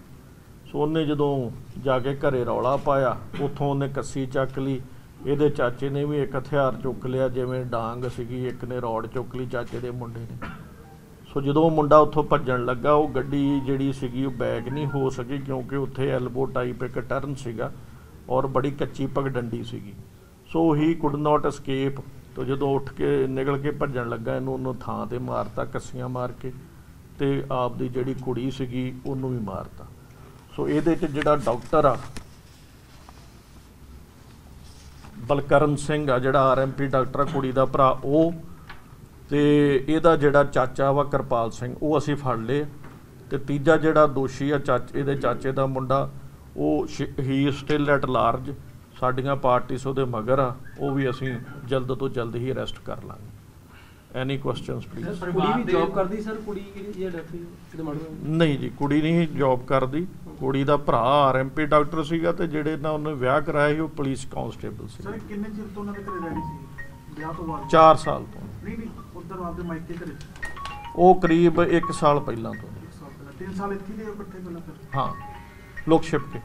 Speaker 1: ਸੋ ਉਹਨੇ ਜਦੋਂ ਜਾ ਕੇ ਘਰੇ ਰੌਲਾ ਪਾਇਆ, ਉੱਥੋਂ ਉਹਨੇ ਕੱਸੀ ਚੱਕ ਲਈ। ਇਹਦੇ ਚਾਚੇ ਨੇ ਵੀ ਇੱਕ ਹਥਿਆਰ ਚੁੱਕ ਲਿਆ, ਜਿਵੇਂ ਡਾਂਗ ਸੀਗੀ, ਇੱਕ ਨੇ ਰੌਡ ਚੁੱਕ ਲਈ ਚਾਚੇ ਦੇ ਮੁੰਡੇ ਨੇ। ਸੋ ਜਦੋਂ ਉਹ ਮੁੰਡਾ ਉੱਥੋਂ ਭੱਜਣ ਲੱਗਾ, ਉਹ ਗੱਡੀ ਜਿਹੜੀ ਸੀਗੀ, ਉਹ ਬੈਕ ਨਹੀਂ ਹੋ ਸਕੀ, ਕਿਉਂਕਿ ਉੱਥੇ ਐਲਬੋ ਟਾਈਪ ਇੱਕ ਟਰਨ ਸੀਗਾ ਔਰ ਬੜੀ ਕੱਚੀ ਪਗਡੰਡੀ ਸੀਗੀ। ਸੋ ਹੀ ਕੁਡ ਨਾਟ escape ਤੋ ਜਦੋਂ ਉੱਠ ਕੇ, ਨਿਕਲ ਕੇ ਭੱਜਣ ਲੱਗਾ, ਇਹਨੂੰ ਉਹਨੂੰ ਥਾਂ ਤੇ ਮਾਰਤਾ, ਕੱਸੀਆਂ ਮਾਰ ਕੇ। ਤੇ ਆਪਦੀ ਜਿਹੜੀ ਕੁੜੀ ਸੀਗੀ, ਉਹਨੂੰ ਵੀ ਮਾਰਤਾ। ਸੋ ਇਹਦੇ 'ਚ ਜਿਹੜਾ ਡਾਕਟਰ ਆ, ਬਲਕਰਨ ਸਿੰਘ ਆ, ਜਿਹੜਾ ਆਰਐਮਪੀ ਡਾਕਟਰ ਆ, ਕੁੜੀ ਦਾ ਭਰਾ, ਉਹ ਤੇ ਇਹਦਾ ਜਿਹੜਾ ਚਾਚਾ ਵਾ ਕਿਰਪਾਲ ਸਿੰਘ, ਉਹ ਅਸੀਂ ਫੜ ਲਏ। ਤੇ ਤੀਜਾ ਜਿਹੜਾ ਦੋਸ਼ੀ ਆ ਚਾਚੇ, ਇਹਦੇ ਚਾਚੇ ਦਾ ਮੁੰਡਾ, ਉਹ ਹੀ ਸਟਿਲ ਐਟ ਲਾਰਜ ਸਾਡੀਆਂ ਪਾਰਟੀਆਂ ਉਹਦੇ ਮਗਰ ਆ, ਉਹ ਵੀ ਅਸੀਂ ਜਲਦ ਤੋਂ ਜਲਦ ਹੀ ਅਰੈਸਟ ਕਰ ਲਾਂਗੇ। ਐਨੀ ਕੁਐਸਚਨਸ ਪਲੀਜ਼
Speaker 8: ਕੁੜੀ ਵੀ ਜੌਬ ਕਰਦੀ ਸਰ ਕੁੜੀ ਜਿਹੜੀ ਇਹ ਡੈਥ ਹੋਈ ਕਿਤੇ ਮਰਡਰ
Speaker 1: ਨਹੀਂ ਜੀ ਕੁੜੀ ਨਹੀਂ ਜੌਬ ਕਰਦੀ। ਕੁੜੀ ਦਾ ਭਰਾ ਆਰਐਮਪੀ ਡਾਕਟਰ ਸੀਗਾ ਤੇ ਜਿਹੜੇ ਨਾਲ ਉਹਨੇ ਵਿਆਹ ਕਰਾਇਆ ਸੀ ਉਹ ਪੁਲਿਸ ਕਾਂਸਟੇਬਲ ਸੀ
Speaker 9: ਸਰ ਕਿੰਨੇ ਚਿਰ ਤੋਂ ਉਹਨਾਂ ਦੇ ਘਰੇ ਰਹਿ ਸੀ? ਵਿਆਹ ਤੋਂ ਬਾਅਦ?
Speaker 1: 4 ਸਾਲ ਤੋਂ।
Speaker 9: ਨਹੀਂ ਨਹੀਂ ਉਧਰ ਆਪਦੇ ਮਾਇਕੇ ਘਰੇ?
Speaker 1: ਉਹ ਕਰੀਬ 1 ਸਾਲ ਪਹਿਲਾਂ ਤੋਂ।
Speaker 9: ਇੱਕ ਸਾਲ ਪਹਿਲਾਂ। ਤਿੰਨ ਸਾਲ ਇੱਥੇ ਦੇ ਇਕੱਠੇ ਪਹਿਲਾਂ ਫਿਰ?
Speaker 1: ਹਾਂ ਲੋਕ ਛਿਪ ਕੇ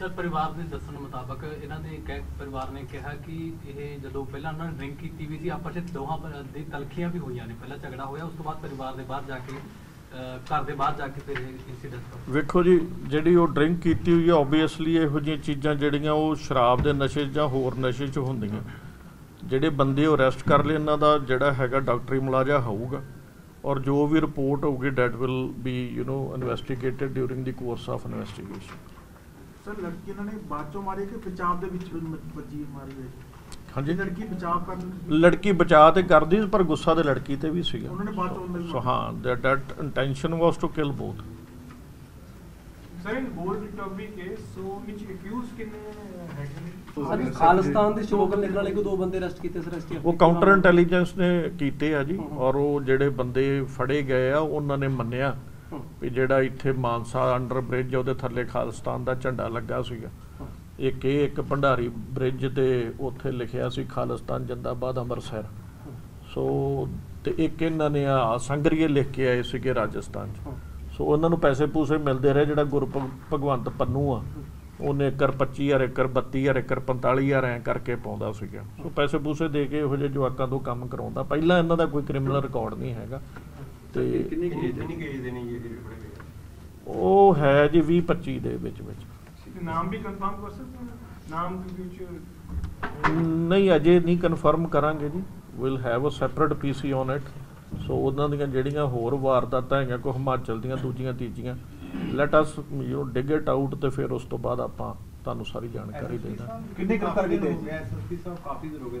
Speaker 10: ਸਰ ਪਰਿਵਾਰ ਦੇ ਦੱਸਣ ਮੁਤਾਬਕ ਇਹਨਾਂ ਦੇ ਕਹਿ- ਪਰਿਵਾਰ ਨੇ ਕਿਹਾ ਕਿ ਇਹ ਜਦੋਂ ਪਹਿਲਾਂ ਉਹਨਾਂ ਨੇ ਡਰਿੰਕ ਕੀਤੀ ਵੀ ਸੀ ਆਪਸ ਵਿੱਚ ਦੋਹਾਂ ਪਰ- ਦੀ ਤਲਖੀਆਂ ਵੀ ਹੋਈਆਂ ਨੇ ਪਹਿਲਾਂ ਝਗੜਾ ਹੋਇਆ ਉਸ ਤੋਂ ਬਾਅਦ ਪਰਿਵਾਰ ਦੇ ਬਾਹਰ ਜਾ ਕੇ ਅਹ, ਘਰ ਦੇ ਬਾਹਰ ਜਾ ਕੇ ਫਿਰ ਇਨਸੀਡੈਂਟ ਹੋਇਆ।
Speaker 1: ਵੇਖੋ ਜੀ ਜਿਹੜੀ ਉਹ ਡਰਿੰਕ ਕੀਤੀ ਹੋਈ ਹੈ ਆਬਵੀਅਸਲੀ ਇਹੋ ਜਿਹੀਆਂ ਚੀਜ਼ਾਂ ਜਿਹੜੀਆਂ ਉਹ ਸ਼ਰਾਬ ਦੇ ਨਸ਼ੇ 'ਚ ਜਾਂ ਹੋਰ ਨਸ਼ੇ 'ਚ ਹੁੰਦੀਆਂ। ਜਿਹੜੇ ਬੰਦੇ ਉਹ ਅਰੈਸਟ ਕਰ ਲਏ ਇਹਨਾਂ ਦਾ ਜਿਹੜਾ ਹੈਗਾ ਡਾਕਟਰੀ ਮੁਲਾਜ਼ਾ ਹੋਊਗਾ। ਔਰ ਜੋ ਵੀ ਰਿਪੋਰਟ ਹੋਊਗੀ that will be you know investigated during the course of investigation
Speaker 9: sir ਲੜਕੀ ਇਹਨਾਂ ਨੇ ਬਾਅਦ ਚੋਂ ਮਾਰੀ ਕਿ ਬਚਾਅ ਦੇ ਵਿੱਚ ਵੱਜੀ ਮਾਰੀ ਗਈ
Speaker 1: ਹਾਂਜੀ।
Speaker 9: ਲੜਕੀ ਬਚਾਅ ਕਰਨ
Speaker 1: ਲੜਕੀ ਬਚਾ ਤੇ ਕਰਦੀ ਪਰ ਗੁੱਸਾ ਤੇ ਲੜਕੀ ਤੇ ਵੀ ਸੀਗਾ।
Speaker 9: ਉਹਨਾਂ ਨੇ ਬਾਅਦ ਚੋਂ ਉਹਨਾਂ ਦੀ
Speaker 1: ਸੋ ਹਾਂ that that intention was to kill both
Speaker 4: sir in gold recovery case so ਵਿੱਚ ਅਕਿਊਜ਼ ਕਿੰਨੇ ਹੈਗੇ ਨੇ?
Speaker 8: ਸਰ ਖਾਲਿਸਤਾਨ ਦੇ ਸਲੋਗਨ ਲਿਖਣ ਵਾਲੇ ਕੋ ਦੋ ਬੰਦੇ ਅਰੈਸਟ ਕੀਤੇ ਸਰ ਐਸਟੀ
Speaker 1: ਉਹ ਕਾਊਂਟਰ ਇੰਟੈਲੀਜੈਂਸ ਨੇ ਕੀਤੇ ਆ ਜੀ ਔਰ ਉਹ ਜਿਹੜੇ ਬੰਦੇ ਫੜੇ ਗਏ ਆ ਉਹਨਾਂ ਨੇ ਮੰਨਿਆ। ਵੀ ਜਿਹੜਾ ਇੱਥੇ ਮਾਨਸਾ ਅੰਡਰ ਬ੍ਰਿਜ ਉਹਦੇ ਥੱਲੇ ਖਾਲਿਸਤਾਨ ਦਾ ਝੰਡਾ ਲੱਗਾ ਸੀਗਾ। ਇੱਕ ਇਹ, ਇੱਕ ਭੰਡਾਰੀ ਬ੍ਰਿਜ ਤੇ ਉੱਥੇ ਲਿਖਿਆ ਸੀ, ਖਾਲਿਸਤਾਨ ਜਿੰਦਾਬਾਦ ਅੰਮ੍ਰਿਤਸਰ। ਸੋ, ਤੇ ਇੱਕ ਇਹਨਾਂ ਨੇ ਆ ਸੰਗਰੀਏ ਲਿਖ ਕੇ ਆਏ ਸੀਗੇ ਰਾਜਸਥਾਨ ਚ। ਸੋ, ਉਹਨਾਂ ਨੂੰ ਪੈਸੇ ਪੂਸੇ ਮਿਲਦੇ ਰਹੇ, ਜਿਹੜਾ ਗੁਰੂ ਭਗਵੰਤ ਪੰਨੂ ਆ, ਉਹਨੇ ਏਕੜ 25000 ਏਕੜ 32000 ਏਕੜ 45000 ਐ ਕਰਕੇ ਪਾਉਂਦਾ ਸੀਗਾ। ਸੋ, ਪੈਸੇ ਪੂਸੇ ਦੇ ਕੇ ਇਹੋ ਜਿਹੇ ਜਵਾਕਾਂ ਤੋਂ ਕੰਮ ਕਰਾਉਂਦਾ। ਪਹਿਲਾਂ ਇਹਨਾਂ ਦਾ ਕੋਈ ਕ੍ਰਿਮੀਨਲ ਰਿਕਾਰਡ ਨਹੀਂ ਹੈਗਾ। ਤੇ
Speaker 3: ਕਿੰਨੀ ਕੁ age ਹੈ?
Speaker 5: ਗਏ ਦੇ ਨਹੀਂ ਇਹ ਫੜੇ ਗਏ
Speaker 1: ਉਹ ਹੈ ਜੀ 20 25 ਦੇ ਵਿੱਚ ਵਿੱਚ।
Speaker 4: ਨਾਮ ਵੀ ਕਨਫਰਮ ਕਰ ਸਕਦੇ ਹੋ? ਨਾਮ ਦੇ ਵਿੱਚ
Speaker 1: ਨਹੀਂ ਅਜੇ ਨਹੀਂ ਕਨਫਰਮ ਕਰਾਂਗੇ ਜੀ। Will have a separate PC on it so ਉਹਨਾਂ ਦੀਆਂ ਜਿਹੜੀਆਂ ਹੋਰ ਵਾਰਦਾਤਾਂ ਹੈਗੀਆਂ ਕੋ ਹਿਮਾਚਲ ਦੀਆਂ ਦੂਜੀਆਂ ਤੀਜੀਆਂ let us you dig it out ਤੇ ਫਿਰ ਉਸ ਤੋਂ ਬਾਅਦ ਆਪਾਂ ਤੁਹਾਨੂੰ ਸਾਰੀ ਜਾਣਕਾਰੀ ਦੇ ਦਾਂਗੇ
Speaker 5: ਕਿੰਨੇ ਗ੍ਰਿਫਤਾਰ ਕੀਤੇ ਐਸਐਸਪੀ ਸਾਹਿਬ ਕਾਫੀ ਦਿਨ ਹੋ ਗਏ